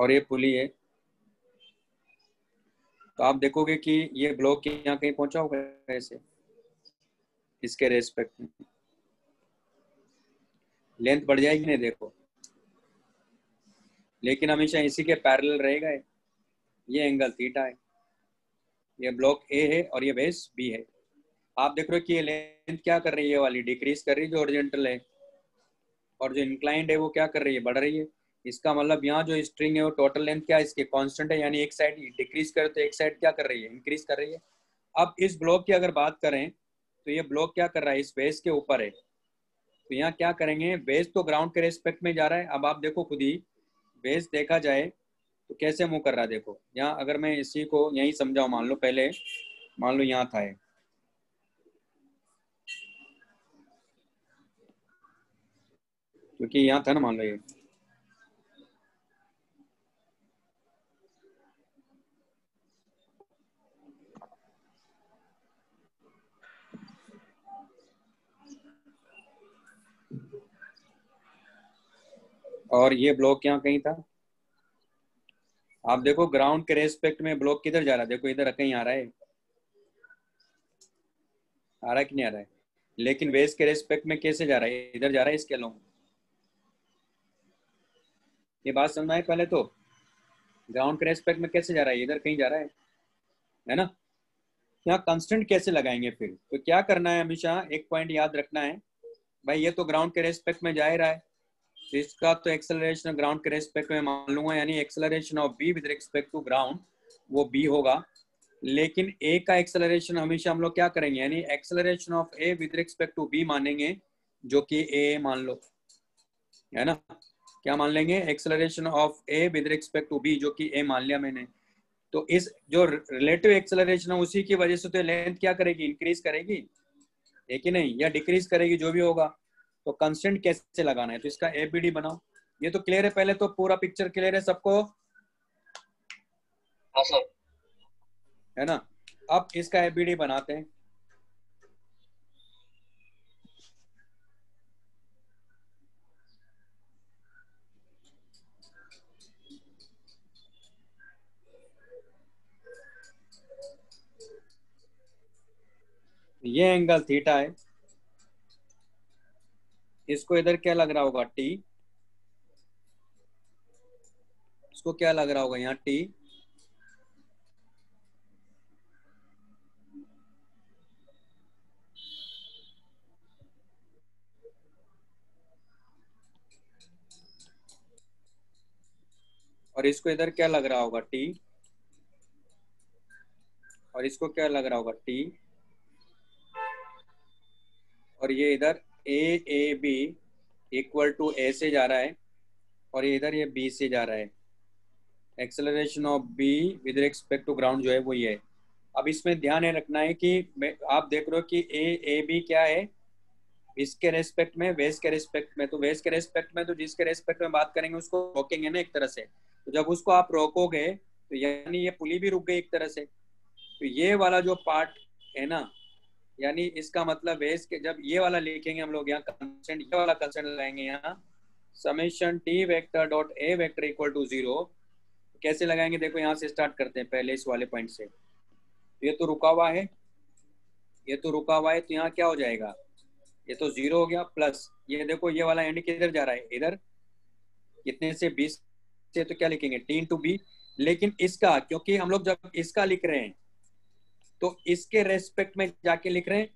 S1: और ये पुली है। तो आप देखोगे कि ये ब्लॉक यहाँ कहीं पहुँचा होगा ऐसे, इसके रेस्पेक्ट में। लेंथ बढ़ जाएगी नहीं, देखो। लेकिन हमेशा इसी के पैरेलल रहेगा ये। एंगल थीटा है। ये ब्लॉक ए है और ये बेस बी है। आप देख रहे हो कि ये लेंथ क्या कर रही है वाली? डिक्रीज कर रही है जो ओरिजेंटल है। और जो इंक्लाइंड है वो क्या कर रही है? बढ़ रही है। इसका मतलब यहाँ जो स्ट्रिंग है वो टोटल लेंथ क्या इसके कांस्टेंट है, यानी एक साइड डिक्रीज करे तो एक साइड क्या कर रही है? इंक्रीज कर रही है। अब इस ब्लॉक की अगर बात करें तो ये ब्लॉक क्या कर रहा है? इस बेस के ऊपर है। तो यहाँ क्या करेंगे? बेस तो ग्राउंड के रेस्पेक्ट में जा रहा है। अब आप देखो खुद ही बेस देखा जाए तो कैसे मूव कर रहा है? देखो, यहाँ अगर मैं इसी को यही समझाऊ, मान लो पहले, मान लो यहाँ था क्योंकि यहाँ था ना, मान लो ये। और ये ब्लॉक यहाँ कहीं था? आप देखो ग्राउंड के रेस्पेक्ट में ब्लॉक किधर जा रहा है? देखो, इधर कहीं आ रहा है। आ रहा है कि नहीं आ रहा है? लेकिन वेस्ट के रेस्पेक्ट में कैसे जा रहा है? इधर जा रहा है इसके अलोंग ये बात समझना है पहले तो। ग्राउंड के रेस्पेक्ट में कैसे जा रहा है? इधर कहीं जा रहा है। है ना? यहाँ कंस्टेंट कैसे लगाएँगे फिर? तो क्या करना है हमेशा? एक पॉइंट याद रखना है। भाई, ये तो ग्राउंड के रेस्पेक्ट में जा ही रहा है। तो इसका तो एक्सेलरेशन ग्राउंड के रेस्पेक्ट में मान लूँगा, यानी acceleration of B with respect to ground वो बी होगा। लेकिन ए का एक्सेलरेशन हमेशा हम लोग क्या करेंगे, यानी acceleration of A with respect to B मानेंगे, जो कि ए मान लो। है ना? क्या मान लेंगे? Acceleration of A with respect to B जो कि ए मान लिया मैंने। तो इस जो रिलेटिव एक्सेलरेशन है, उसी की वजह से तो लेंथ क्या करेगी? इंक्रीज करेगी? है कि नहीं, या डिक्रीज करेगी, जो भी होगा। तो कंस्टेंट कैसे लगाना है? तो इसका एबीडी बनाओ। ये तो क्लियर है पहले तो पूरा पिक्चर क्लियर है सबको?
S5: हाँ
S1: है ना? अब इसका एबीडी बनाते हैं। ये एंगल थीटा है। इसको इधर क्या लग रहा होगा? टी। इसको क्या लग रहा होगा यहाँ? टी। और इसको इधर क्या लग रहा होगा? टी। और इसको क्या लग रहा होगा? टी। और ये इधर A A B equal to A से जा रहा है और ये इधर ये बी से जा रहा है। Acceleration of B with respect to ground जो है वो ये अब इसमें ध्यान है रखना है कि आप देख रहे हो कि ए ए बी क्या है? इसके रेस्पेक्ट में वेस के रेस्पेक्ट में। तो वेस के रेस्पेक्ट में तो जिसके रेस्पेक्ट में बात करेंगे उसको रोकेंगे ना एक तरह से। तो जब उसको आप रोकोगे तो यानी ये पुली भी रुक गई एक तरह से। तो ये वाला जो पार्ट है ना यानी इसका मतलब वेस के जब ये वाला लिखेंगे हम लोग यहाँ कंसेंट ये वाला कंसेंट लगाएँगे यहाँ summation T vector dot A vector equal to zero कैसे लगाएँगे? देखो यहाँ से स्टार्ट करते हैं पहले इस वाले पॉइंट से। ये तो रुका हुआ है। ये तो रुका हुआ है तो यहाँ क्या हो जाएगा? ये तो ज़ीरो हो गया प्लस ये देखो ये वाला एंड किधर जा रहा है? इधर। कितने से? बीस से तो क्या लिखेंगे? टी टू बी लेकिन इसका, क्योंकि हम लोग जब इसका लिख रहे हैं तो इसके रेस्पेक्ट में जाके लिख रहे हैं।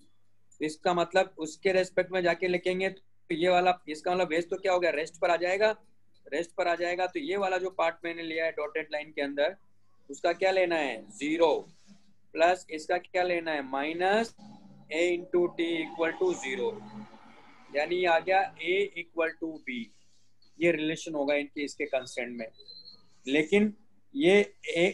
S1: इसका मतलब उसके रेस्पेक्ट में जाके लिखेंगे तो ये वाला, इसका मतलब वेस्ट तो क्या हो गया? रेस्ट पर आ जाएगा। रेस्ट पर आ जाएगा तो ये वाला जो पार्ट मैंने लिया है डॉटेड लाइन के अंदर, उसका क्या लेना है? ज़ीरो प्लस इसका क्या लेना है? Minus A into T equal to zero यानी आ गया ए इक्वल टू बी ये रिलेशन होगा इनके, इसके कंस्टेंट में। लेकिन ये ए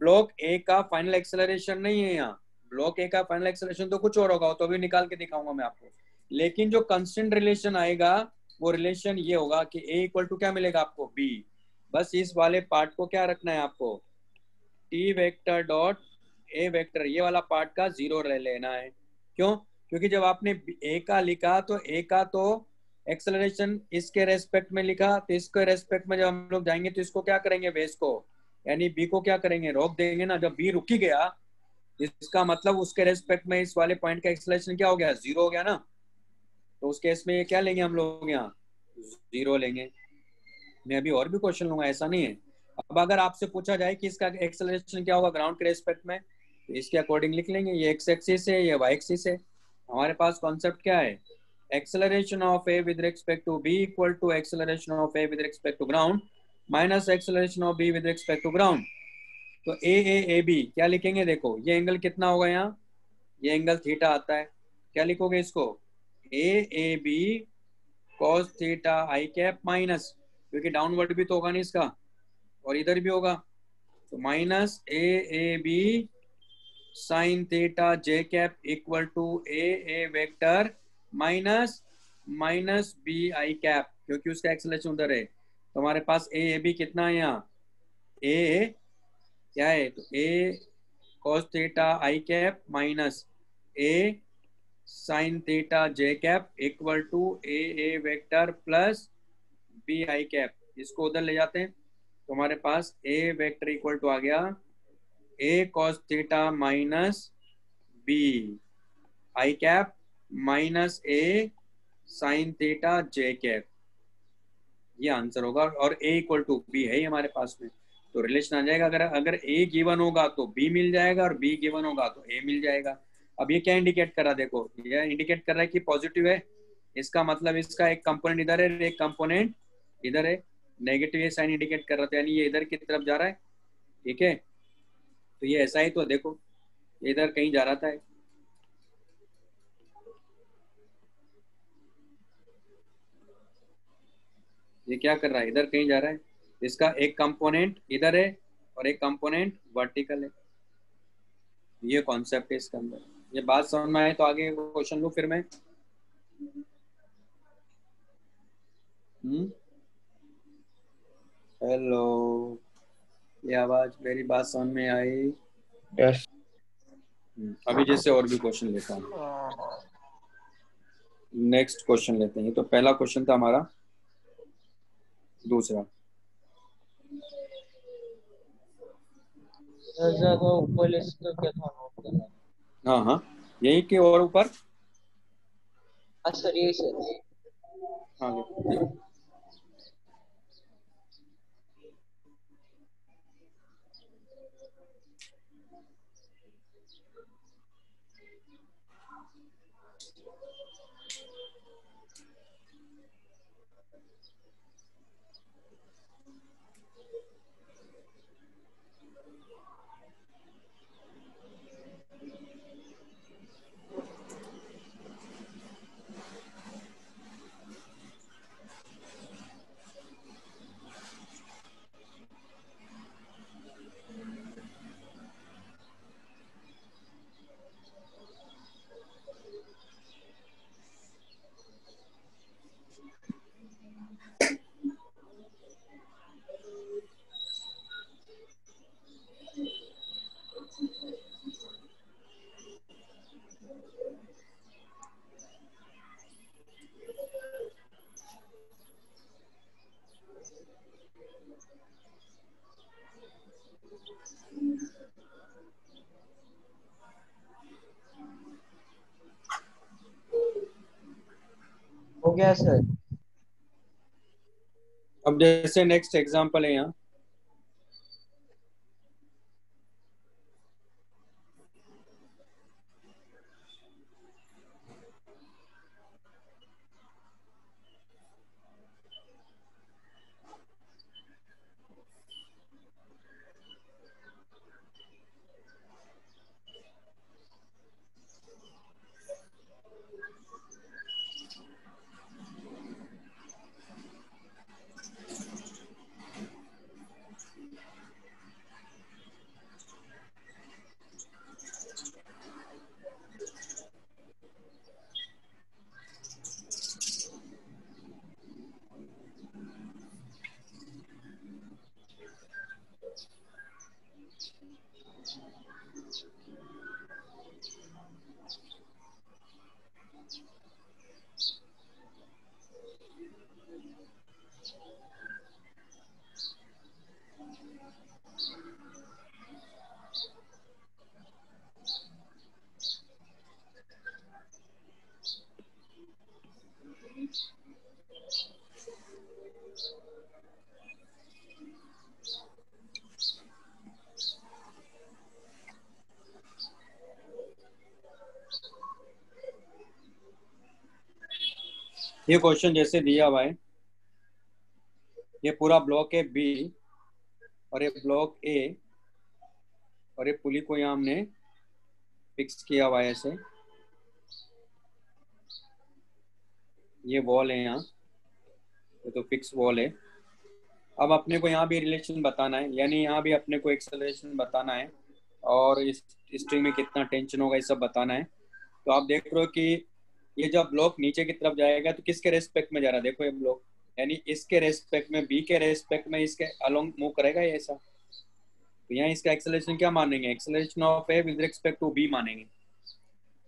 S1: ब्लॉक ए का फाइनल एक्सेलरेशन नहीं है यहाँ। ब्लॉक ए का फाइनल एक्सेलरेशन तो कुछ और होगा तो अभी निकाल के दिखाऊँगा मैं आपको। लेकिन जो कंस्टेंट रिलेशन आएगा, वो रिलेशन ये होगा कि ए इक्वल टू क्या मिलेगा आपको? बी बस इस वाले पार्ट को क्या रखना है आपको? T vector dot A vector ये वाला पार्ट का ज़ीरो रह लेना है। क्यों? क्योंकि जब आपने ए का लिखा तो ए का तो एक्सेलरेशन इसके रेस्पेक्ट में लिखा तो इसके रेस्पेक्ट में जब हम लोग जाएँगे तो इसको क्या करेंगे? बेस को। यानी बी को क्या करेंगे? रोक देंगे ना। जब बी रुकी गया इसका मतलब उसके रेस्पेक्ट में इस वाले पॉइंट का एक्सेलरेशन क्या हो गया? ज़ीरो हो गया ना। तो उस केस में ये क्या लेंगे हम लोग यहाँ? ज़ीरो लेंगे। मैं अभी और भी क्वेश्चन लूँगा, ऐसा नहीं है। अब अगर आपसे पूछा जाए कि इसका एक्सेलरेशन क्या होगा ग्राउंड के रेस्पेक्ट में तो इसके अकॉर्डिंग लिख लेंगे। ये एक्स एक्सिस है, ये वाई एक्सिस है। हमारे पास कॉन्सेप्ट क्या है? Acceleration of A with respect to b equal to acceleration of a with respect to ground. Minus acceleration of b with respect to ground. तो ए ए ए बी क्या लिखेंगे? देखो, ये angle कितना होगा यहाँ? ये एंगल थीटा आता है। क्या लिखोगे इसको? A A B cos theta I cap minus क्योंकि डाउनवर्ड भी तो होगा नहीं इसका, और इधर भी होगा। तो minus A A B sine theta J cap equal to A A vector minus minus B I cap क्योंकि उसका एक्सलेशन उधर है। तो हमारे पास ए ए बी कितना है यहाँ? ए क्या है? तो A cos theta I cap minus A sine theta J cap equal to A A vector plus B I cap इसको उधर ले जाते हैं। तो हमारे पास ए वेक्टर इक्वल टू आ गया। A cos theta minus B I cap minus A sine theta J cap ये आंसर होगा और ए इक्वल टू बी है ही हमारे पास में। तो रिलेशन आ जाएगा, अगर अगर ए गिवन होगा तो बी मिल जाएगा और बी गिवन होगा तो ए मिल जाएगा। अब ये क्या इंडिकेट कर रहा देखो, ये इंडिकेट कर रहा है कि पॉजिटिव है। इसका मतलब इसका एक कंपोनेंट इधर है, एक कंपोनेंट इधर है। नेगेटिव ये साइन इंडिकेट कर रहा था, यानी ये इधर की तरफ़ जा रहा है। ठीक है? तो ये ऐसा ही तो देखो इधर कहीं जा रहा था। ये क्या कर रहा है? इधर कहीं जा रहा है। इसका एक कंपोनेंट इधर है और एक कंपोनेंट वर्टिकल है। ये कॉन्सेप्ट है इसके अंदर। ये बात समझ में आए तो आगे क्वेश्चन लू फिर मैं? हेलो ये आवाज़ मेरी बात समझ में आई?
S5: यस
S1: अभी जैसे और भी क्वेश्चन लेता हूँ। नेक्स्ट क्वेश्चन लेते हैं। तो पहला क्वेश्चन था हमारा। दूसरा।
S5: ऊपर तो करना
S1: हाँ हाँ। यही के और ऊपर?
S5: हाँ सर यही सर
S1: हाँ
S5: गया सर
S1: अब जैसे नेक्स्ट एग्जांपल है यहाँ। ये क्वेश्चन जैसे दिया हुआ है, ये पूरा ब्लॉक है बी और ये ब्लॉक ए और ये पुली को यहाँ हमने फिक्स किया हुआ है ऐसे। ये वॉल है यहाँ, ये तो फिक्स वॉल है। अब अपने को यहाँ भी रिलेशन बताना है, यानी यहाँ भी अपने को एक्सेलरेशन बताना है और इस स्ट्रिंग में कितना टेंशन होगा ये सब बताना है। तो आप देख रहे हो कि ये जब ब्लॉक नीचे की तरफ़ जाएगा तो किसके रेस्पेक्ट में जा रहा है? देखो ये ब्लॉक यानी इसके रेस्पेक्ट में बी के रेस्पेक्ट में इसके अलोंग मूव करेगा ये ऐसा? तो यहाँ इसका एक्सेलरेशन क्या मानेंगे? Acceleration of A with respect to B मानेंगे।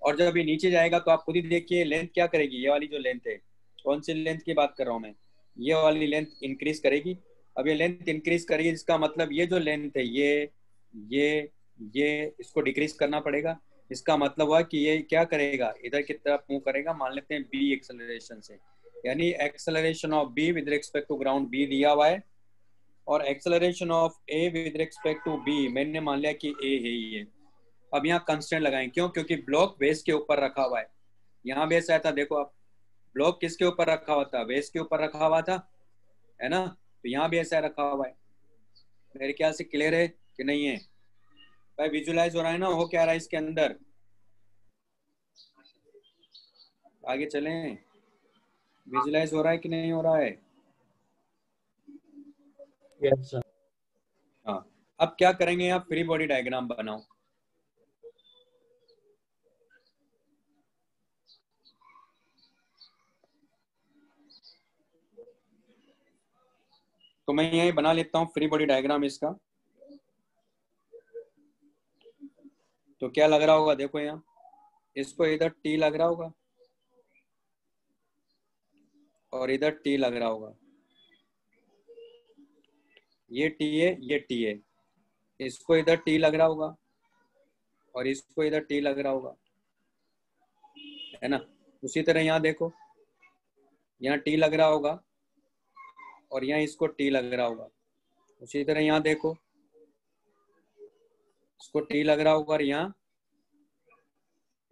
S1: और जब ये नीचे जाएगा तो आप खुद ही देखिए लेंथ क्या करेगी? ये वाली जो लेंथ है, कौन सी लेंथ की बात कर रहा हूँ मैं? ये वाली लेंथ इंक्रीज करेगी। अब ये लेंथ इंक्रीज करेगी, इसका मतलब ये जो लेंथ है, ये ये ये, इसको डिक्रीज करना पड़ेगा। इसका मतलब हुआ कि ये क्या करेगा? इधर की तरफ़ मूव करेगा, मान लेते हैं बी एक्सेलरेशन से। यानी acceleration of B with respect to ground B दिया हुआ है, और acceleration of A with respect to B मैंने मान लिया कि ए है ये। अब यहाँ कंस्टेंट लगाएँ। क्यों? क्योंकि ब्लॉक बेस के ऊपर रखा हुआ है। यहाँ बेस आया था, देखो आप। ब्लॉक किसके ऊपर रखा हुआ था? बेस के ऊपर रखा हुआ था, है ना? तो यहाँ भी ऐसा रखा हुआ है। मेरे ख्याल से क्लियर है कि नहीं है? भाई विजुलाइज हो रहा है ना हो क्या रहा है इसके अंदर? आगे चले। विजुलाइज हो रहा है कि नहीं हो रहा है?
S5: यस सर
S1: हाँ। अब क्या करेंगे? आप फ्री बॉडी डायग्राम बनाओ। तो मैं यही बना लेता हूँ फ्री बॉडी डायग्राम इसका। तो क्या लग रहा होगा? देखो यहाँ। इसको इधर टी लग रहा होगा। और इधर टी लग रहा होगा। ये टी है ये टी है इसको इधर टी लग रहा होगा। और इसको इधर टी लग रहा होगा। है ना? उसी तरह यहाँ देखो। यहाँ टी लग रहा होगा। और यहाँ इसको टी लग रहा होगा। उसी तरह यहाँ देखो। इसको टी लग रहा होगा और यहाँ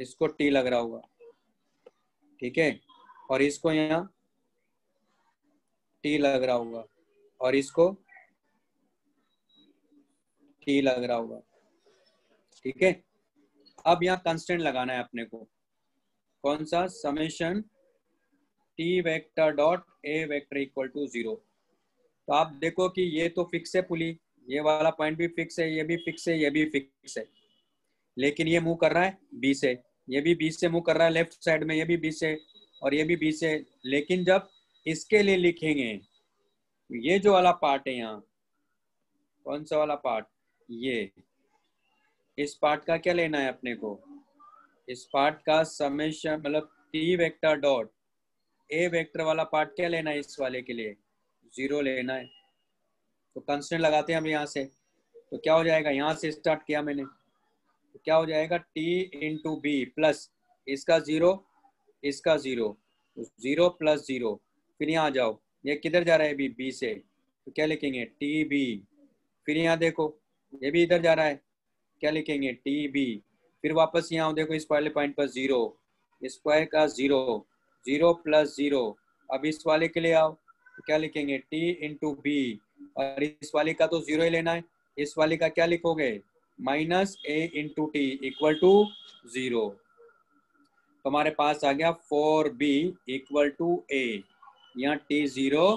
S1: इसको टी लग रहा होगा। ठीक है? और इसको यहाँ टी लग रहा होगा और इसको टी लग रहा होगा। ठीक है? अब यहाँ कंस्टेंट लगाना है अपने को। कौन सा? Summation T vector dot A vector equal to zero तो आप देखो कि ये तो फिक्स है पुली। ये वाला पॉइंट भी फिक्स है, ये भी फिक्स है, ये भी फिक्स है। लेकिन ये मूव कर रहा है बी से। ये भी बी से मूव कर रहा है लेफ़्ट साइड में, ये भी बी से और ये भी बी से। लेकिन जब इसके लिए लिखेंगे, ये जो वाला पार्ट है यहाँ, कौन सा वाला पार्ट ये। इस पार्ट का क्या लेना है अपने को? इस पार्ट का समेशन मतलब T vector dot A vector वाला पार्ट क्या लेना है इस वाले के लिए? ज़ीरो लेना है। तो कंस्टेंट लगाते हैं हम यहाँ से। तो क्या हो जाएगा? यहाँ से स्टार्ट किया मैंने। तो क्या हो जाएगा? टी इंटू बी प्लस इसका ज़ीरो इसका ज़ीरो ज़ीरो प्लस ज़ीरो फिर यहाँ जाओ। ये किधर जा रहा है? बी बी से। तो क्या लिखेंगे? टी बी फिर यहाँ देखो, ये भी इधर जा रहा है। क्या लिखेंगे? टी बी फिर वापस यहाँ देखो, इस वाले पॉइंट पर ज़ीरो स्क्वायर का ज़ीरो ज़ीरो प्लस ज़ीरो अब इस वाले के लिए आओ। तो क्या लिखेंगे? टी इंटू बी और इस वाले का तो ज़ीरो ही लेना है। इस वाले का क्या लिखोगे? Minus A into T equal to zero. तो हमारे पास आ गया four B equal to A. यहाँ टी ज़ीरो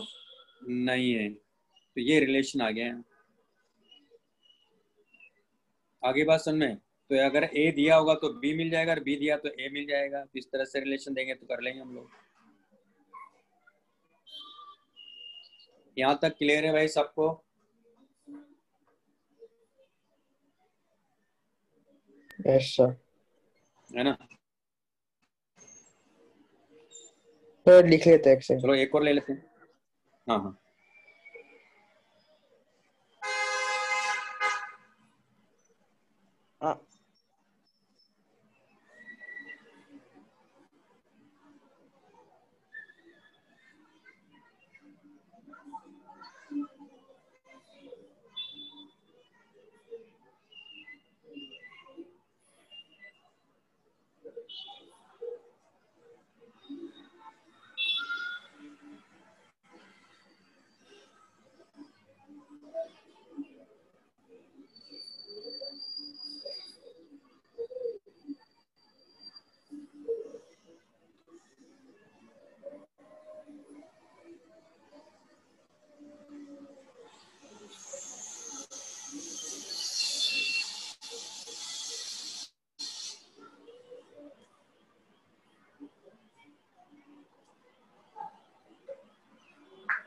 S1: नहीं है। तो ये रिलेशन आ गया। आगे बात सुन में। तो अगर ए दिया होगा तो बी मिल जाएगा और बी दिया तो ए मिल जाएगा। तो इस तरह से रिलेशन देंगे तो कर लेंगे हम लोग। यहाँ तक क्लियर है भाई सबको?
S6: यस सर
S1: है ना?
S6: तो लिख लेते हैं एक
S1: चलो एक और ले लेते हैं। हाँ हाँ। हाँ।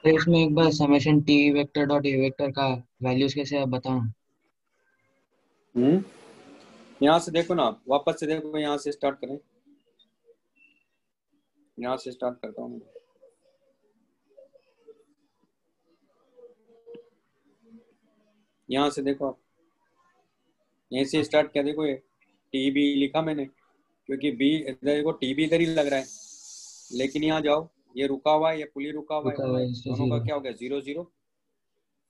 S5: तो इसमें एक बार summation T vector dot A vector का वैल्यूज़ कैसे आप बताओ?
S1: हम्म? यहाँ से देखो ना, वापस से देखो, यहाँ से स्टार्ट करें। यहाँ से स्टार्ट करता हूँ यहाँ से देखो आप। यहीं से स्टार्ट किया, देखो ये टी बी लिखा मैंने, क्योंकि बी देखो टी बी इधर ही लग रहा है। लेकिन यहाँ जाओ। ये रुका हुआ है ये पुली रुका हुआ है दोनों का क्या हो गया? Zero zero.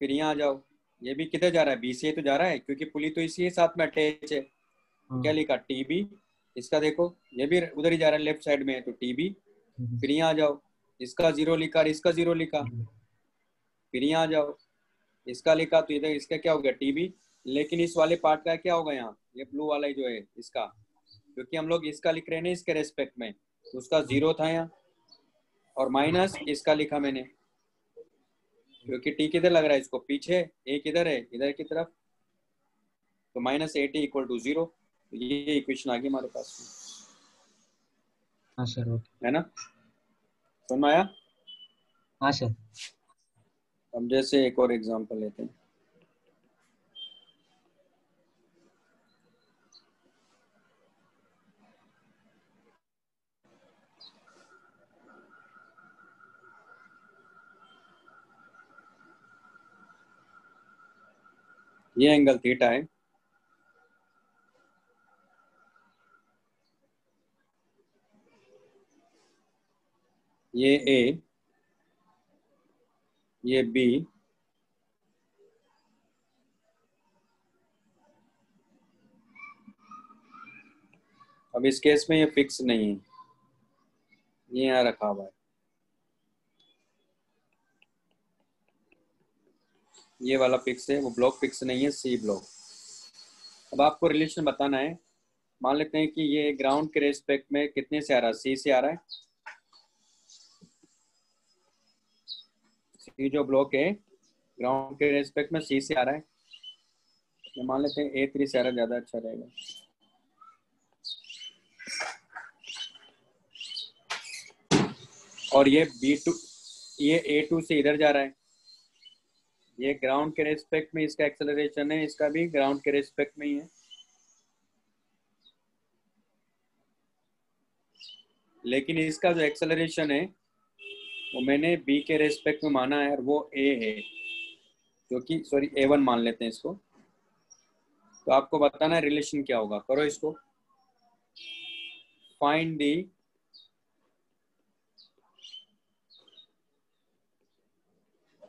S1: फिर यहाँ आ जाओ। ये भी किधर जा रहा है? बी से तो जा रहा है? क्योंकि पुली तो इसी साथ में अटैच है।
S5: हाँ,
S1: क्या लिखा? टी बी इसका देखो ये भी उधर ही जा रहा है लेफ़्ट साइड में है तो टी बी
S5: हम्म,
S1: फिर यहाँ आ जाओ। इसका ज़ीरो लिखा और इसका ज़ीरो लिखा। फिर यहाँ आ जाओ। इसका लिखा तो इधर इसका क्या हो गया? टीबी लेकिन इस वाले पार्ट का क्या होगा यहाँ? ये ब्लू वाला ही जो है इसका। क्योंकि हम लोग इसका लिख रहे हैं ना इसके रेस्पेक्ट में। उसका ज़ीरो था यहाँ। और माइनस इसका लिखा मैंने। क्योंकि टी किधर लग रहा है इसको? पीछे ए किधर है? इधर की तरफ़। तो minus A T equal to zero. ये इक्वेशन आ गई हमारे पास।
S5: हाँ सर
S1: है ना? समझ आया?
S5: हाँ सर।
S1: हम जैसे एक और एग्जांपल लेते हैं। ये एंगल थीटा है। ये ए ये बी अब इस केस में ये फिक्स नहीं है। ये यहाँ रखा हुआ है। ये वाला फिक्स है, वो ब्लॉक फिक्स नहीं है सी ब्लॉक अब आपको रिलेशन बताना है। मान लेते हैं कि ये ग्राउंड के रेस्पेक्ट में कितने से आ रहा है? सी से आ रहा है। सी जो ब्लॉक है ग्राउंड के रेस्पेक्ट में सी से आ रहा है। ये मान लेते हैं ए थ्री से आ रहा ज़्यादा अच्छा रहेगा। और ये बी टू ये ए टू से इधर जा रहा है। ये ग्राउंड के रेस्पेक्ट में इसका एक्सेलरेशन है, इसका भी ग्राउंड के रेस्पेक्ट में ही है। लेकिन इसका जो एक्सेलरेशन है, वो मैंने बी के रेस्पेक्ट में माना है और वो ए है। जो कि सॉरी ए वन मान लेते हैं इसको। तो आपको बताना है रिलेशन क्या होगा। करो इसको। Find the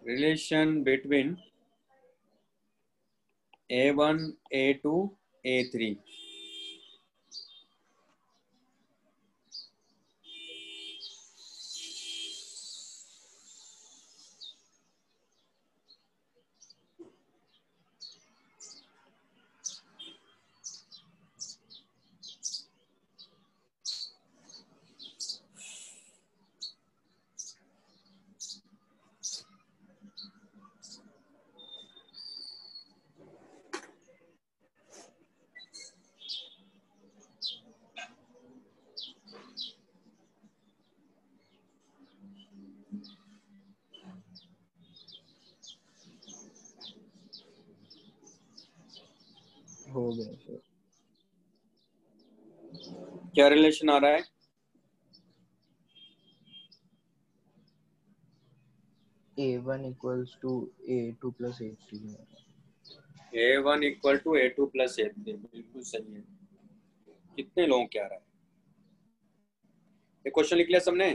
S1: relation between a1 a2 a3
S6: हो गया सर
S1: क्या रिलेशन आ रहा है?
S6: A one equal to A two plus A three
S1: A one equal to A two plus A three बिल्कुल सही है। कितने लोगों क्या रहा है? ये क्वेश्चन लिख लिया सबने?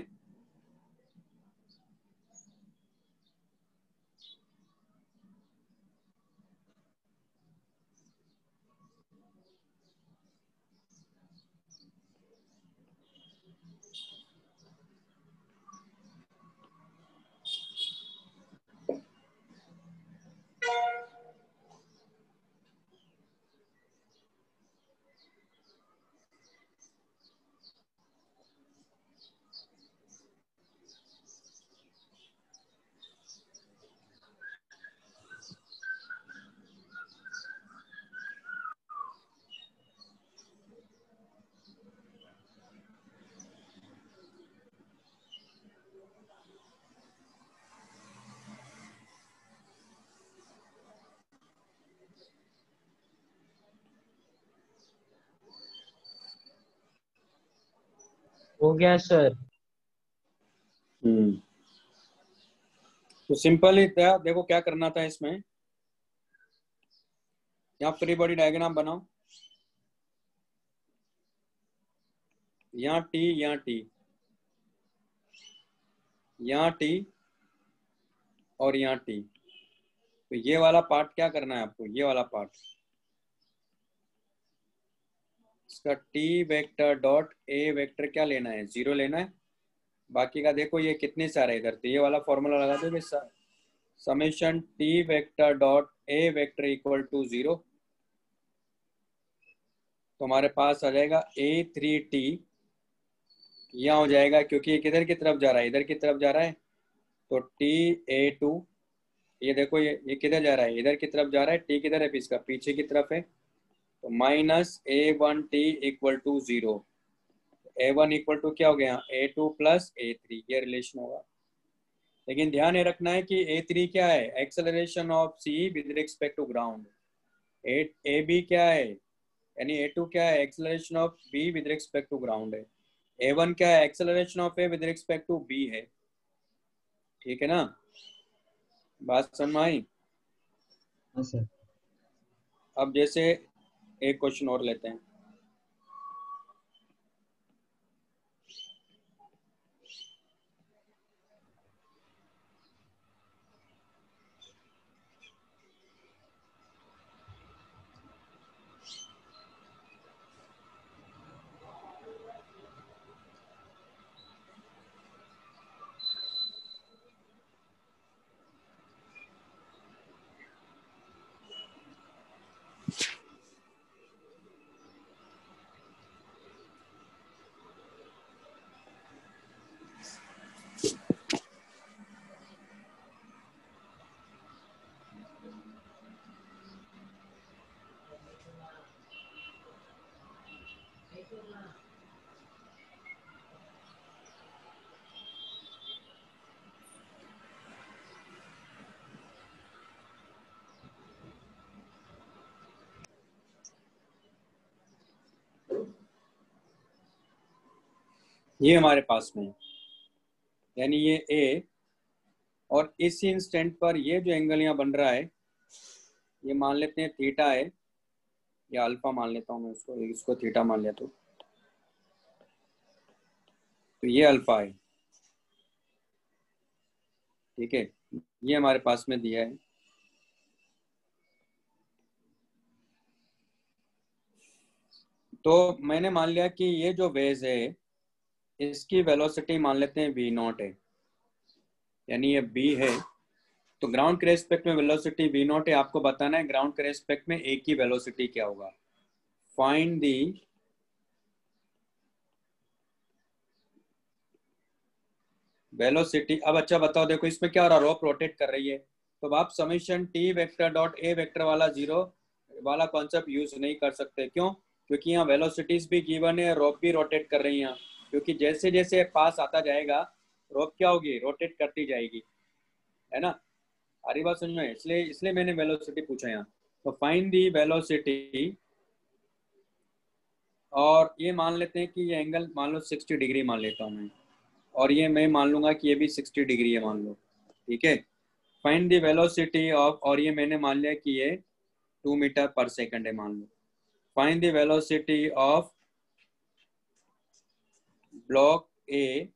S5: हो गया, सर।
S1: हम्म। तो सिंपल ही था। देखो क्या करना था इसमें। यहाँ फ्री बॉडी डायग्राम बनाओ। यहाँ टी यहाँ टी। यहाँ टी और यहाँ टी। तो ये वाला पार्ट क्या करना है आपको? ये वाला पार्ट। इसका T vector dot A vector क्या लेना है? ज़ीरो लेना है। बाकी का देखो ये कितने सारे इधर। तो ये वाला फॉर्मूला लगा दोगे summation T vector dot A vector equal to zero तो हमारे पास आ जाएगा ए थ्री टी यहाँ हो जाएगा क्योंकि ये किधर की तरफ़ जा रहा है? इधर की तरफ़ जा रहा है। तो टी ए टू ये देखो ये ये किधर जा रहा है? इधर की तरफ़ जा रहा है। टी किधर है? इसका पीछे की तरफ़ है। तो minus A one T equal to zero A one equal to क्या हो गया? A two plus A three ये रिलेशन होगा। लेकिन ध्यान ये रखना है कि ए थ्री क्या है? Acceleration of C with respect to ground A B क्या है? यानी ए टू क्या है? Acceleration of B with respect to ground है। ए वन क्या है? Acceleration of A with respect to B है। ठीक है ना? बात समझ में आई
S5: सर
S1: अब जैसे एक क्वेश्चन और लेते हैं। ये हमारे पास में यानी ये ए और इस इंस्टेंट पर ये जो एंगल यहाँ बन रहा है, ये मान लेते हैं थीटा है या अल्फ़ा मान लेता हूँ मैं उसको, इसको थीटा मान लेता हूँ तो ये अल्फ़ा है ठीक है? ये हमारे पास में दिया है। तो मैंने मान लिया कि ये जो वेज है इसकी वेलोसिटी मान लेते हैं वी नॉट है। यानी ये बी है। तो ग्राउंड के रेस्पेक्ट में वेलोसिटी वी नॉट है, आपको बताना है ग्राउंड के रेस्पेक्ट में ए की वेलोसिटी क्या होगा। फाइंड दी वेलोसिटी अब अच्छा बताओ, देखो इसमें क्या हो रहा है? रोप रोटेट कर रही है। तो आप summation T vector dot A vector वाला ज़ीरो वाला कॉन्सेप्ट यूज़ नहीं कर सकते। क्यों? क्योंकि यहाँ वेलोसिटीज भी गिवन है रोप भी रोटेट कर रही हैं। क्योंकि जैसे जैसे पास आता जाएगा रोप क्या होगी? रोटेट करती जाएगी। है ना? हरी बात समझ में इसलिए इसलिए मैंने वेलोसिटी पूछा यहाँ। तो फाइंड दी वेलोसिटी और ये मान लेते हैं कि ये एंगल मान लो 60 डिग्री मान लेता हूँ मैं। और ये मैं मान लूँगा कि ये भी 60 डिग्री है मान लो। ठीक है? फाइंड दी वेलोसिटी ऑफ़ और ये मैंने मान लिया कि ये टू मीटर पर सेकंड है मान लो। Find the velocity of block A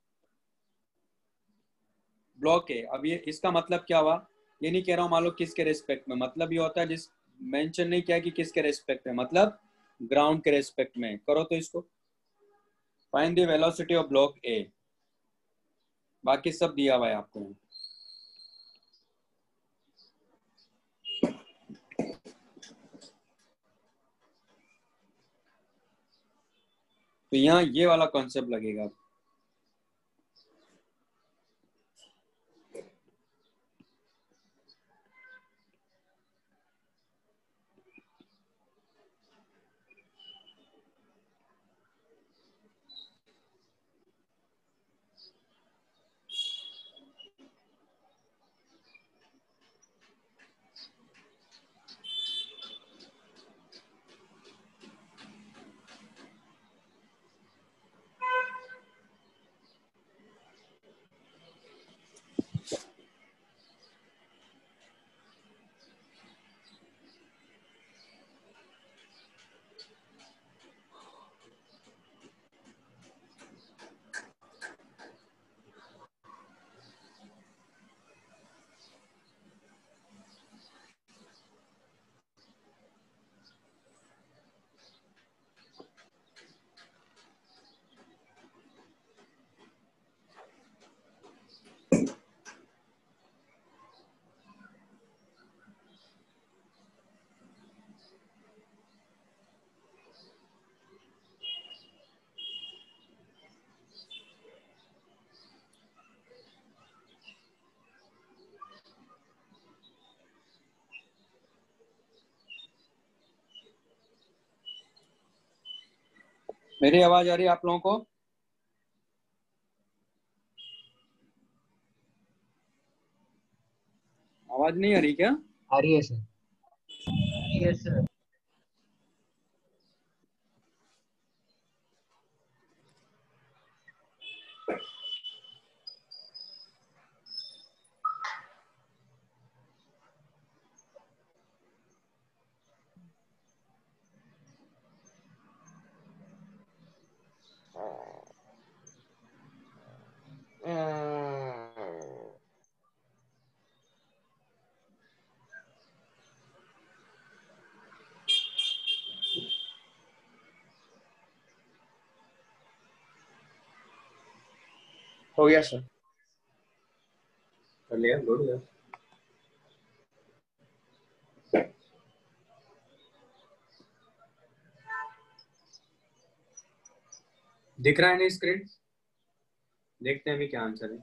S1: block A. अब ये, इसका मतलब क्या हुआ? ये नहीं कह रहा हूँ, मान लो किसके रेस्पेक्ट में। मतलब ये होता है जिस मेंशन नहीं किया कि किसके रेस्पेक्ट में। मतलब ग्राउंड के रेस्पेक्ट में। करो तो इसको। Find the velocity of block A बाकी सब दिया हुआ है आपको। तो यहाँ ये वाला कॉन्सेप्ट लगेगा मेरी आवाज़ आ रही है आप लोगों को? आवाज़ नहीं आ रही क्या?
S5: आ रही है सर
S6: हो गया सर
S1: दिख रहा है ना स्क्रीन देखते हैं अभी क्या आंसर है।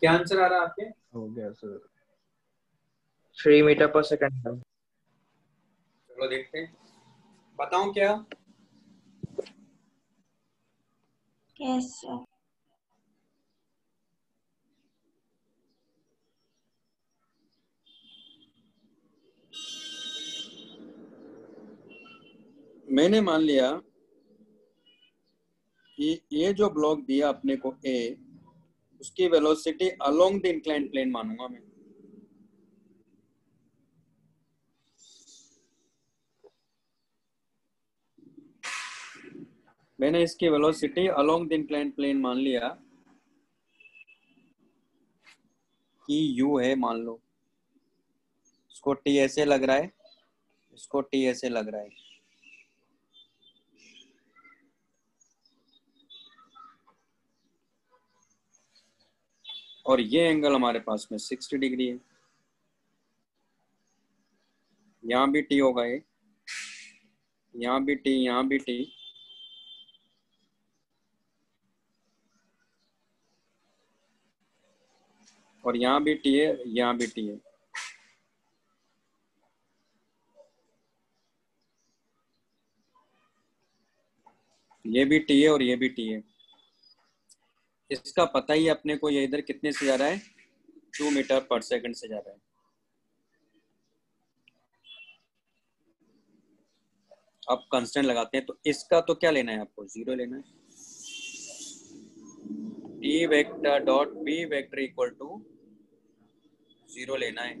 S1: क्या आंसर आ रहा है आपके?
S6: हो गया सर थ्री मीटर पर सेकंड
S1: चलो देखते हैं। बताऊँ क्या?
S2: सर
S1: मैंने मान लिया कि ये जो ब्लॉक दिया अपने को ए उसकी velocity along the inclined plane मानूँगा मैं। मैंने इसकी velocity along the inclined plane मान लिया। कि यू है, मान लो। इसको टी ऐसे लग रहा है, इसको टी ऐसे लग रहा है। और ये एंगल हमारे पास में 60 डिग्री है। यहाँ भी टी होगा ये। यहाँ भी टी यहाँ भी टी और यहाँ भी टी है, यहाँ भी टी है। ये भी टी है और ये भी टी है। इसका पता ही अपने को ये इधर कितने से जा रहा है? टू मीटर पर सेकंड से जा रहा है। अब कांस्टेंट लगाते हैं तो इसका तो क्या लेना है आपको? ज़ीरो लेना है। T vector dot B vector equal to zero लेना है।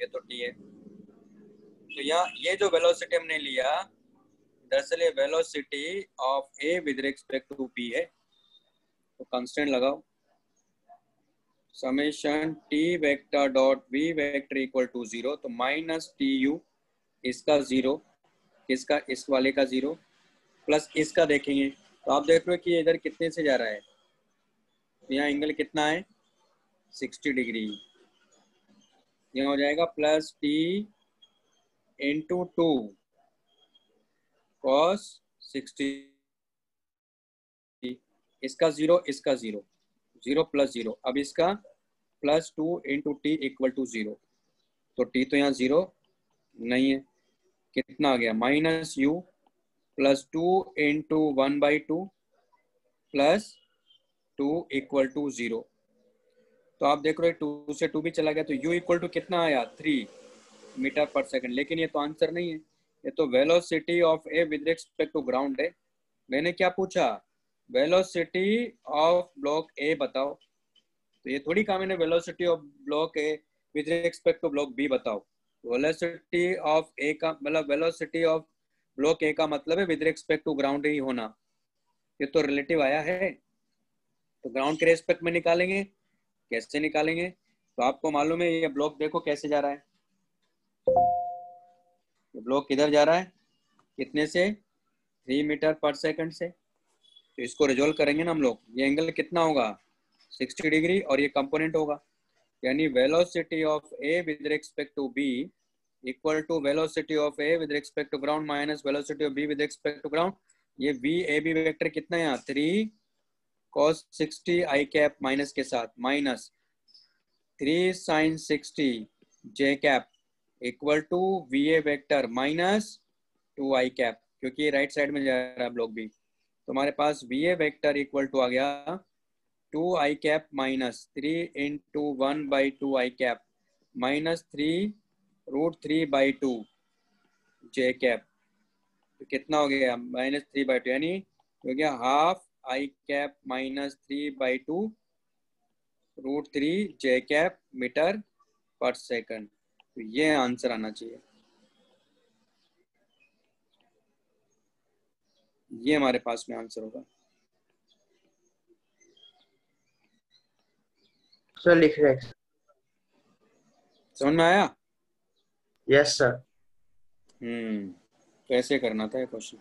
S1: ये तो टी है। तो यहाँ ये जो वेलोसिटी हमने लिया दरअसल ये velocity of A with respect to P है। तो कांस्टेंट लगाओ। Summation T vector dot B vector equal to zero तो माइनस टी यू इसका ज़ीरो इसका, इस वाले का ज़ीरो प्लस इसका देखेंगे। तो आप देख रहे हो कि इधर कितने से जा रहा है? यहाँ एंगल कितना है? 60 डिग्री यहाँ हो जाएगा plus T into two cos sixty इसका ज़ीरो इसका ज़ीरो ज़ीरो प्लस ज़ीरो अब इसका plus two into T equal to zero तो टी तो यहाँ ज़ीरो नहीं है। कितना आ गया? Minus U plus two into one by two plus two equal to zero तो आप देख रहे हो टू से टू भी चला गया। तो यू इक्वल टू कितना आया? थ्री मीटर पर सेकंड लेकिन ये तो आंसर नहीं है। ये तो velocity of A with respect to ground है। मैंने क्या पूछा? वेलोसिटी ऑफ़ ब्लॉक ए बताओ। तो ये थोड़ी कहा मैंने velocity of block A with respect to block B बताओ। वेलोसिटी ऑफ़ ए का मतलब वेलोसिटी ऑफ़ ब्लॉक ए का मतलब है विद रिस्पेक्ट टू ग्राउंड ही होना। ये तो रिलेटिव आया है। तो ग्राउंड के रेस्पेक्ट में निकालेंगे। कैसे निकालेंगे? तो आपको मालूम है ये ब्लॉक देखो कैसे जा रहा है। ये ब्लॉक किधर जा रहा है? कितने से? थ्री मीटर पर सेकंड से। तो इसको रिजोल्व करेंगे ना हम लोग। ये एंगल कितना होगा? 60 डिग्री और ये कंपोनेंट होगा। यानी velocity of A with respect to B equal to velocity of A with respect to ground minus velocity of B with respect to ground ये वी ए बी वेक्टर कितना है यहाँ? Three cos 60 i cap minus के साथ। Minus three sine 60 j cap equal to V A vector minus two I cap, क्योंकि ये right side में जा रहा है ब्लॉक भी। तो हमारे पास V A vector equal to आ गया two I cap minus three into one by two I cap minus three root three by two J cap. तो कितना हो गया? माइनस थ्री बाई टू, यानी हो गया half I cap minus three by two root three J cap metre पर second. तो ये आंसर आना चाहिए। ये हमारे पास में आंसर होगा।
S6: सर लिख रहे
S1: समझ में आया?
S6: यस सर
S1: हम्म कैसे करना था ये क्वेश्चन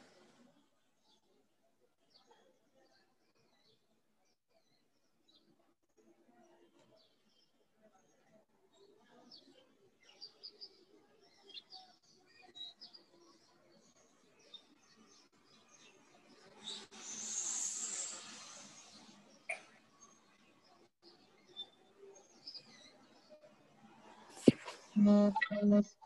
S1: Miércoles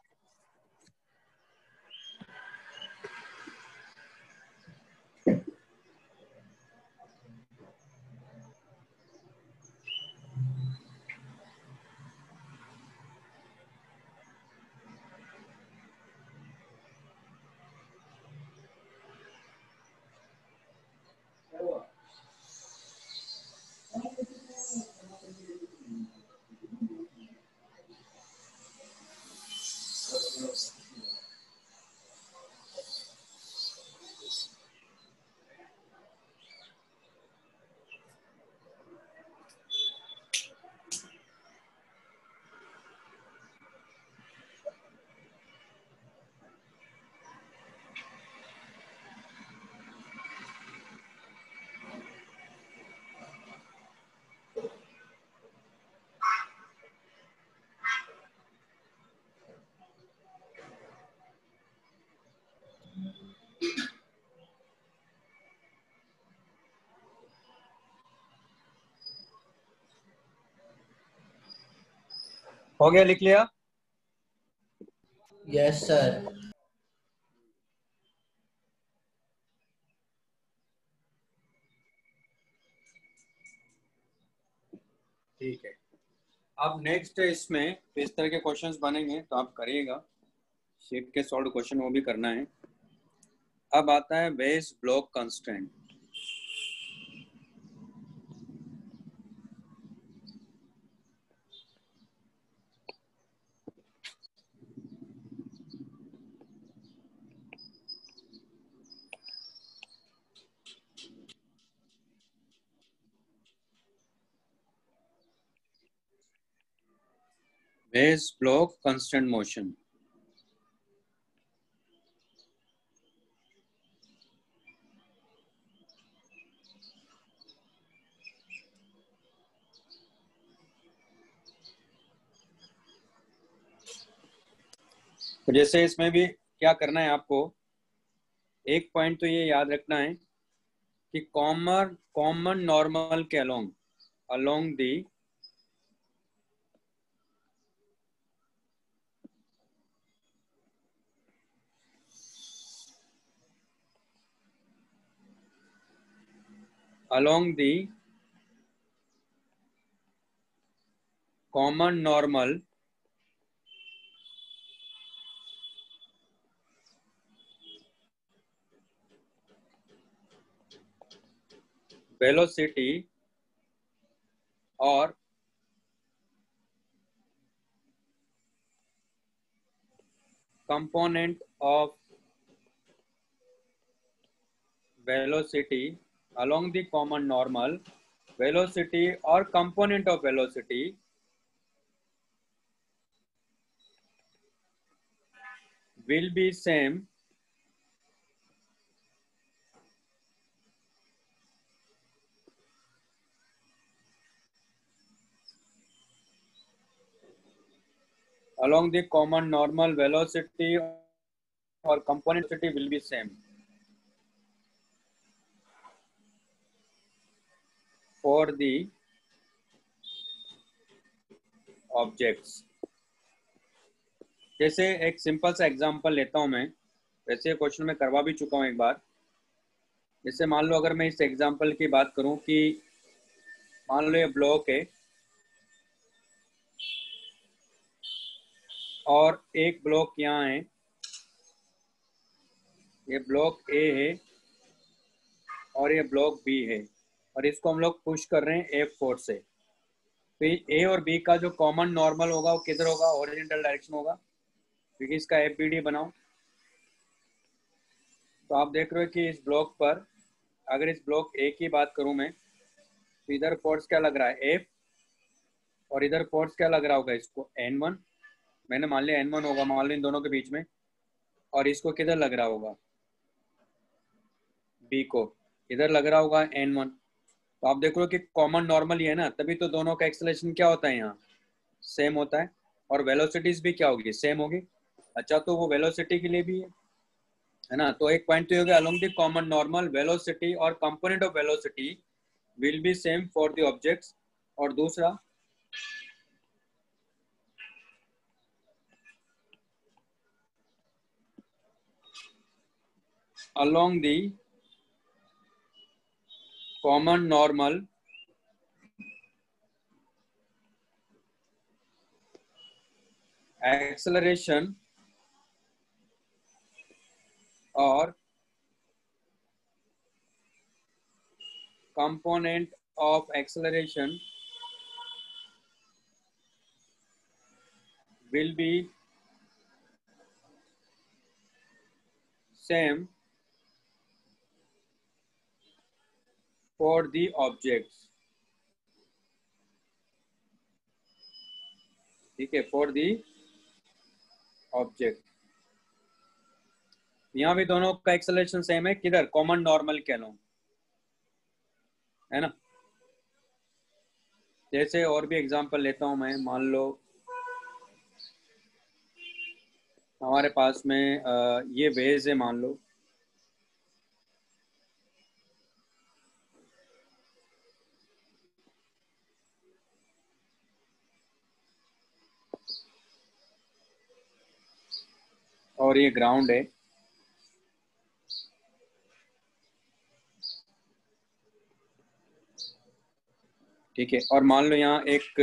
S1: हो गया लिख लिया?
S6: यस सर
S1: ठीक है। अब नेक्स्ट इसमें इस तरह के क्वेश्चंस बनेंगे तो आप करिएगा। शेप के सॉल्व क्वेश्चन वो भी करना है। अब आता है base block constant base block constant motion. तो जैसे इसमें भी क्या करना है आपको? एक पॉइंट तो ये याद रखना है कि कॉमन कॉमन नॉर्मल के along along the along the common normal velocity or component of velocity along the common normal velocity or component of velocity. Will be same. Along the common normal velocity or component velocity will be same for the objects. जैसे एक simple सा example लेता हूँ मैं। वैसे question में करवा भी चुका हूँ एक बार। जैसे मान लो अगर मैं इस एग्जांपल की बात करूँ कि मान लो ये ब्लॉक है। और एक ब्लॉक यहाँ है। ये ब्लॉक ए है और ये ब्लॉक बी है। और इसको हम लोग पुश कर रहे हैं एफ़ फोर से। तो ए और बी का जो कॉमन नॉर्मल होगा, वो किधर होगा? ओरिजेंटल डायरेक्शन होगा। क्योंकि इसका एफ़ बी डी बनाओ। तो आप देख रहे हो कि इस ब्लॉक पर, अगर इस ब्लॉक ए की बात करूँ मैं तो इधर फोर्स क्या लग रहा है? एफ़ और इधर फोर्स क्या लग रहा होगा इसको? एन वन मैंने मान लिया एन वन होगा, मान लो इन दोनों के बीच में। और इसको किधर लग रहा होगा? बी को। इधर लग रहा होगा एन वन तो आप देख लो कि कॉमन नॉर्मल ही है ना, तभी तो दोनों का एक्सलेशन क्या होता है यहाँ? सेम होता है। और वेलोसिटीज भी क्या होगी? सेम होगी। अच्छा तो वो वेलोसिटी के लिए भी है। है ना? तो एक पॉइंट तो ये होगा अलोंग कॉमन नॉर्मल वेलोसिटी और component of velocity will be same for the objects और दूसरा? Along the common normal. Acceleration or component of acceleration will be same for the objects. ठीक है फॉर दी ऑब्जेक्ट यहाँ भी दोनों का acceleration same है, किधर? कॉमन नॉर्मल कह लो है ना? जैसे और भी एग्जांपल लेता हूँ मैं, मान लो, हमारे पास में ये वेज है, मान लो। और ये ग्राउंड है। ठीक है, और मान लो यहाँ एक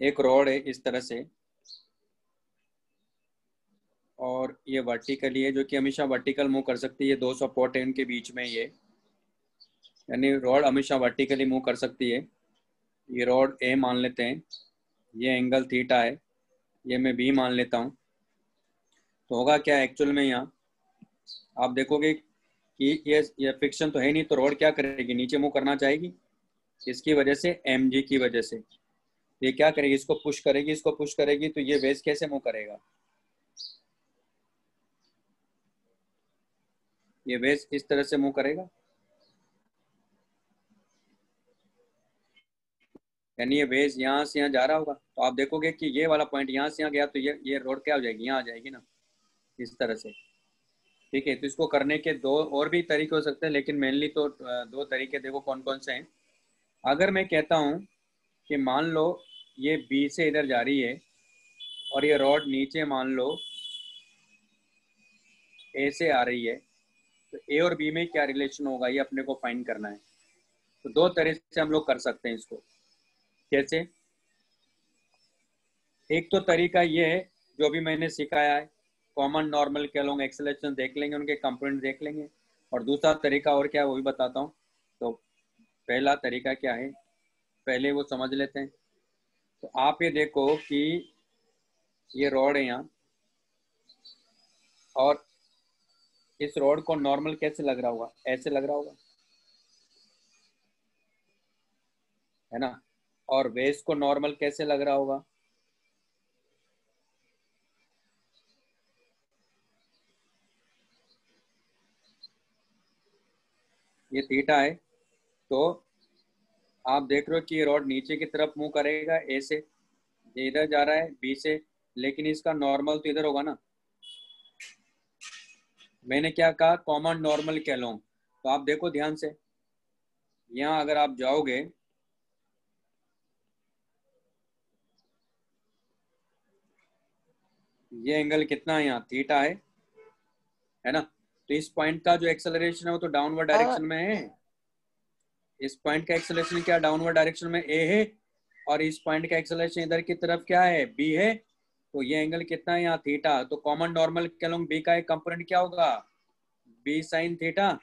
S1: एक रॉड है इस तरह से। और ये वर्टिकली है जो कि हमेशा वर्टिकल मूव कर सकती है, दो सपोर्ट है उनके बीच में ये। यानी रॉड हमेशा वर्टिकली मूव कर सकती है। ये रॉड ए मान लेते हैं। ये एंगल थीटा है, ये मैं बी मान लेता हूँ। तो होगा क्या एक्चुअल में यहाँ? आप देखोगे कि ये ये फिक्शन तो है नहीं तो रोड क्या करेगी? नीचे मुँह करना चाहेगी? इसकी वजह से एम जी की वजह से। ये क्या करेगी? इसको पुश करेगी, इसको पुश करेगी तो ये वेज कैसे मुँह करेगा? ये वेज इस तरह से मुँह करेगा। यानी ये वेज यहाँ से यहाँ जा रहा होगा तो आप देखोगे कि ये वाला पॉइंट यहाँ से यहाँ गया तो ये ये रोड क्या हो जाएगी? यहाँ आ जाएगी ना, इस तरह से। ठीक है तो इसको करने के दो और भी तरीके हो सकते हैं, लेकिन मेनली तो दो तरीके देखो कौन कौन से हैं। अगर मैं कहता हूँ कि मान लो ये बी से इधर जा रही है, और ये रॉड नीचे मान लो ए से आ रही है तो ए और बी में क्या रिलेशन होगा? ये अपने को फाइंड करना है। तो दो तरह से हम लोग कर सकते हैं इसको। कैसे एक तो तरीका ये है, जो भी मैंने सिखाया है कॉमन नॉर्मल के लोग एक्सलेशन देख लेंगे, उनके कंपोनेंट देख लेंगे। और दूसरा तरीका और क्या है वो भी बताता हूँ। तो पहला तरीका क्या है, पहले वो समझ लेते हैं। तो आप ये देखो कि ये रॉड है यहाँ। और इस रॉड को नॉर्मल कैसे लग रहा होगा? ऐसे लग रहा होगा। है ना? और वेस्ट को नॉर्मल कैसे लग रहा होगा? ये थीटा है तो आप देख रहे हो कि ये रॉड नीचे की तरफ़ मुँह करेगा ए से। इधर जा रहा है बी से, लेकिन इसका नॉर्मल तो इधर होगा ना। मैंने क्या कहा? कॉमन नॉर्मल कह लो तो आप देखो ध्यान से। यहाँ अगर आप जाओगे ये एंगल कितना है यहाँ? थीटा है है ना? तो इस पॉइंट का जो एक्सेलरेशन है वो तो डाउनवर्ड डायरेक्शन में है। इस पॉइंट का एक्सेलरेशन क्या? डाउनवर्ड डायरेक्शन में ए है। और इस पॉइंट का एक्सेलरेशन इधर की तरफ़ क्या है? बी है। तो ये एंगल कितना है यहाँ? थीटा तो कॉमन नॉर्मल कैलोंग बी का एक कंपोनेंट क्या होगा? बी साइन थीटा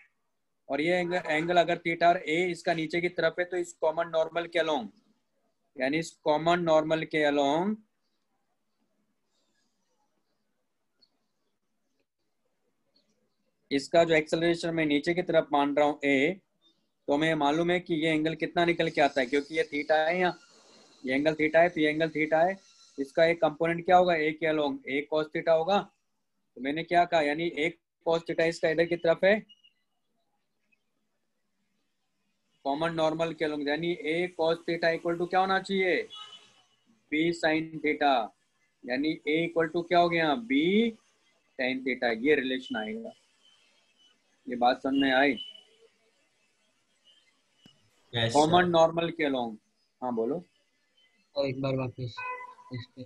S1: और ये एंगल, एंगल अगर थीटा और ए इसका नीचे की तरफ़ है तो इस कॉमन नॉर्मल के अलोंग यानी इस कॉमन नॉर्मल के अलोंग इसका जो एक्सेलरेशन मैं नीचे की तरफ़ मान रहा हूँ ए तो हमें मालूम है कि ये एंगल कितना निकल के आता है, क्योंकि ये थीटा है यहाँ। ये एंगल थीटा है तो ये एंगल थीटा है। इसका एक कंपोनेंट क्या होगा? ए के अलोंग ए कॉस थीटा होगा। तो मैंने क्या कहा? यानी एक कॉस थीटा इसका इधर की तरफ़ है। कॉमन नॉर्मल के अलोंग यानी A cos theta equal to क्या होना चाहिए? बी साइन थीटा यानी ए इक्वल टू क्या हो गया? बी साइन थीटा ये रिलेशन आएगा। ये बात समझ में आई कॉमन. नॉर्मल के अलोंग हाँ बोलो।
S5: और एक बार वापस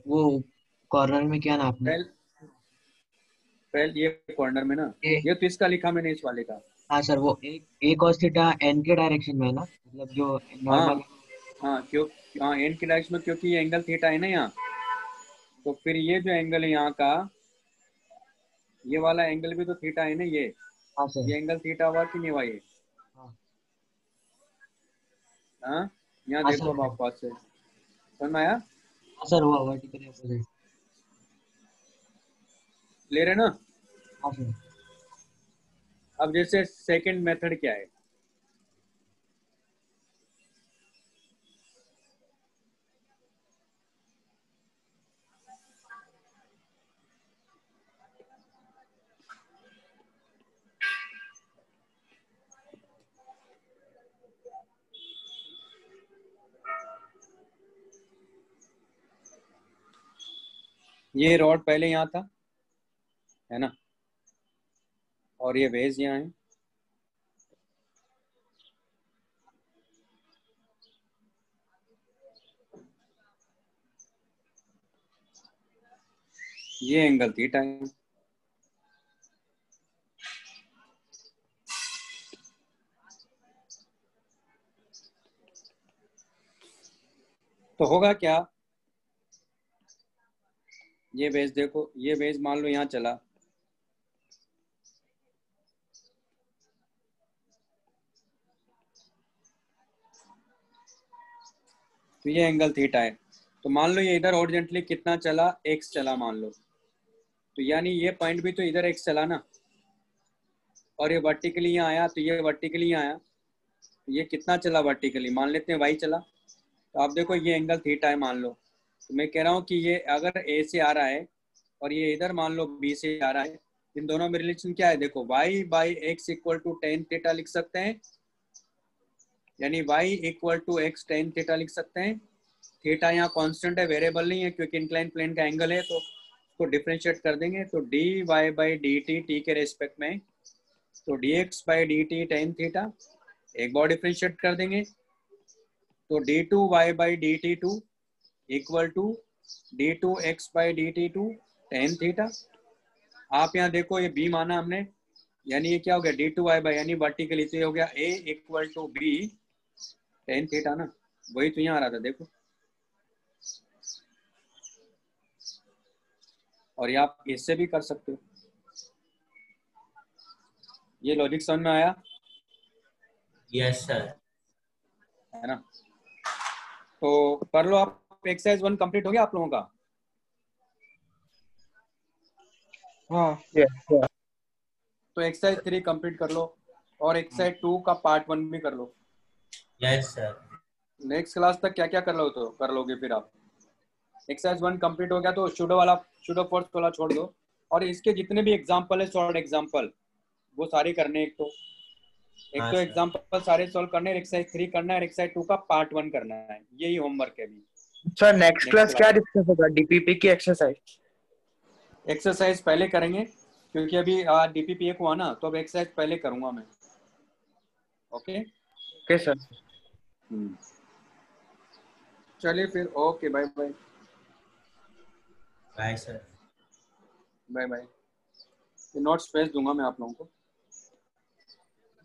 S5: वो कॉर्नर में क्या नापना है?
S1: पहल, ये कॉर्नर में ना
S5: ये
S1: ये तो इसका लिखा मैंने इस वाले का।
S5: हाँ सर वो एक एक cos थीटा एन के डायरेक्शन में है ना? मतलब जो नॉर्मल
S1: हाँ क्यों हाँ एन की डायरेक्शन में क्योंकि ये एंगल थीटा है ना यहाँ। तो फिर ये जो एंगल है यहाँ का ये वाला एंगल भी तो थीटा है ना ये।
S5: हाँ। सर
S1: ये एंगल थीटा हुआ कि नहीं हुआ ये?
S5: हाँ।
S1: हाँ? यहाँ
S5: देखो
S1: देखो
S5: आप
S1: पास से समझ आया?
S5: हाँ सर हुआ वर्टिकली अपोजिट
S1: ले रहे ना?
S5: हाँ सर
S1: अब जैसे सेकंड मेथड क्या है? ये रॉड पहले यहाँ था, है ना? और ये वेज यहाँ है। ये एंगल थीटा है। तो होगा क्या? ये बेस देखो, ये बेस मान लो यहाँ चला। तो ये एंगल थीटा है। तो मान लो ये इधर ओरिजेंटली कितना चला? एक्स चला मान लो। तो यानी ये पॉइंट भी तो इधर एक्स चला ना। और ये वर्टिकली यहाँ आया तो ये वर्टिकली यहाँ आया। तो ये कितना चला वर्टिकली मान लेते हैं वाई चला। तो आप देखो ये एंगल थीटा है मान लो। तो मैं कह रहा हूँ कि ये अगर ए से आ रहा है और ये इधर मान लो बी से आ रहा है, इन दोनों में रिलेशन क्या है? देखो Y by X equal to tan theta लिख सकते हैं। यानी y equal to X tan theta लिख सकते हैं। थीटा यहाँ कांस्टेंट है वेरिएबल नहीं है, क्योंकि इंक्लाइन प्लेन का एंगल है तो उसको डिफरेंशिएट कर देंगे। तो D Y by D T T के रेस्पेक्ट में तो D X by D T tan theta एक बार डिफरेंशिएट कर देंगे। तो D two Y by D T two equal to D two X by D T two tan theta आप यहाँ देखो ये बी माना हमने। यानी ये क्या हो गया? डी टू वाई बाई यानी वर्टिकली तो ये हो गया A equal to B tan theta ना। वही तो यहाँ आ रहा था देखो। और ये आप इससे भी कर सकते हो। ये लॉजिक समझ में आया?
S3: यस सर
S1: है ना? तो कर लो आप। एक्सरसाइज वन कंप्लीट हो गया आप लोगों का?
S6: हाँ।
S1: तो एक्सरसाइज थ्री कंप्लीट कर लो और एक्सरसाइज टू का पार्ट वन भी कर लो।
S3: यस सर
S1: नेक्स्ट क्लास तक क्या क्या कर लो तो कर लोगे फिर आप? एक्सरसाइज वन कंप्लीट हो गया तो शूडो वाला शूडो फोर्स वाला छोड़ दो और इसके जितने भी एग्ज़ाम्पल है शॉर्ट एग्जांपल वो सारे करने एक तो। एक तो
S3: सर।
S1: एग्जांपल सारे सॉल्व करने एक्सरसाइज थ्री करना है एक्सरसाइज टू का पार्ट वन करना है। यही होमवर्क है अभी।
S4: सर नेक्स्ट क्लास क्या डिस्कस होगा? डीपीपी की एक्सरसाइज
S1: एक्सरसाइज पहले करेंगे क्योंकि अभी डीपीपी एक हुआ ना तो अब एक्सरसाइज पहले करूँगा मैं।
S4: Okay okay
S1: sir. चलिए फिर okay bye bye
S3: bye sir
S1: bye bye ये नोट्स भेज दूँगा मैं आप लोगों को।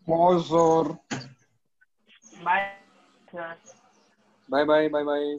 S4: और
S7: bye sir
S1: bye bye bye bye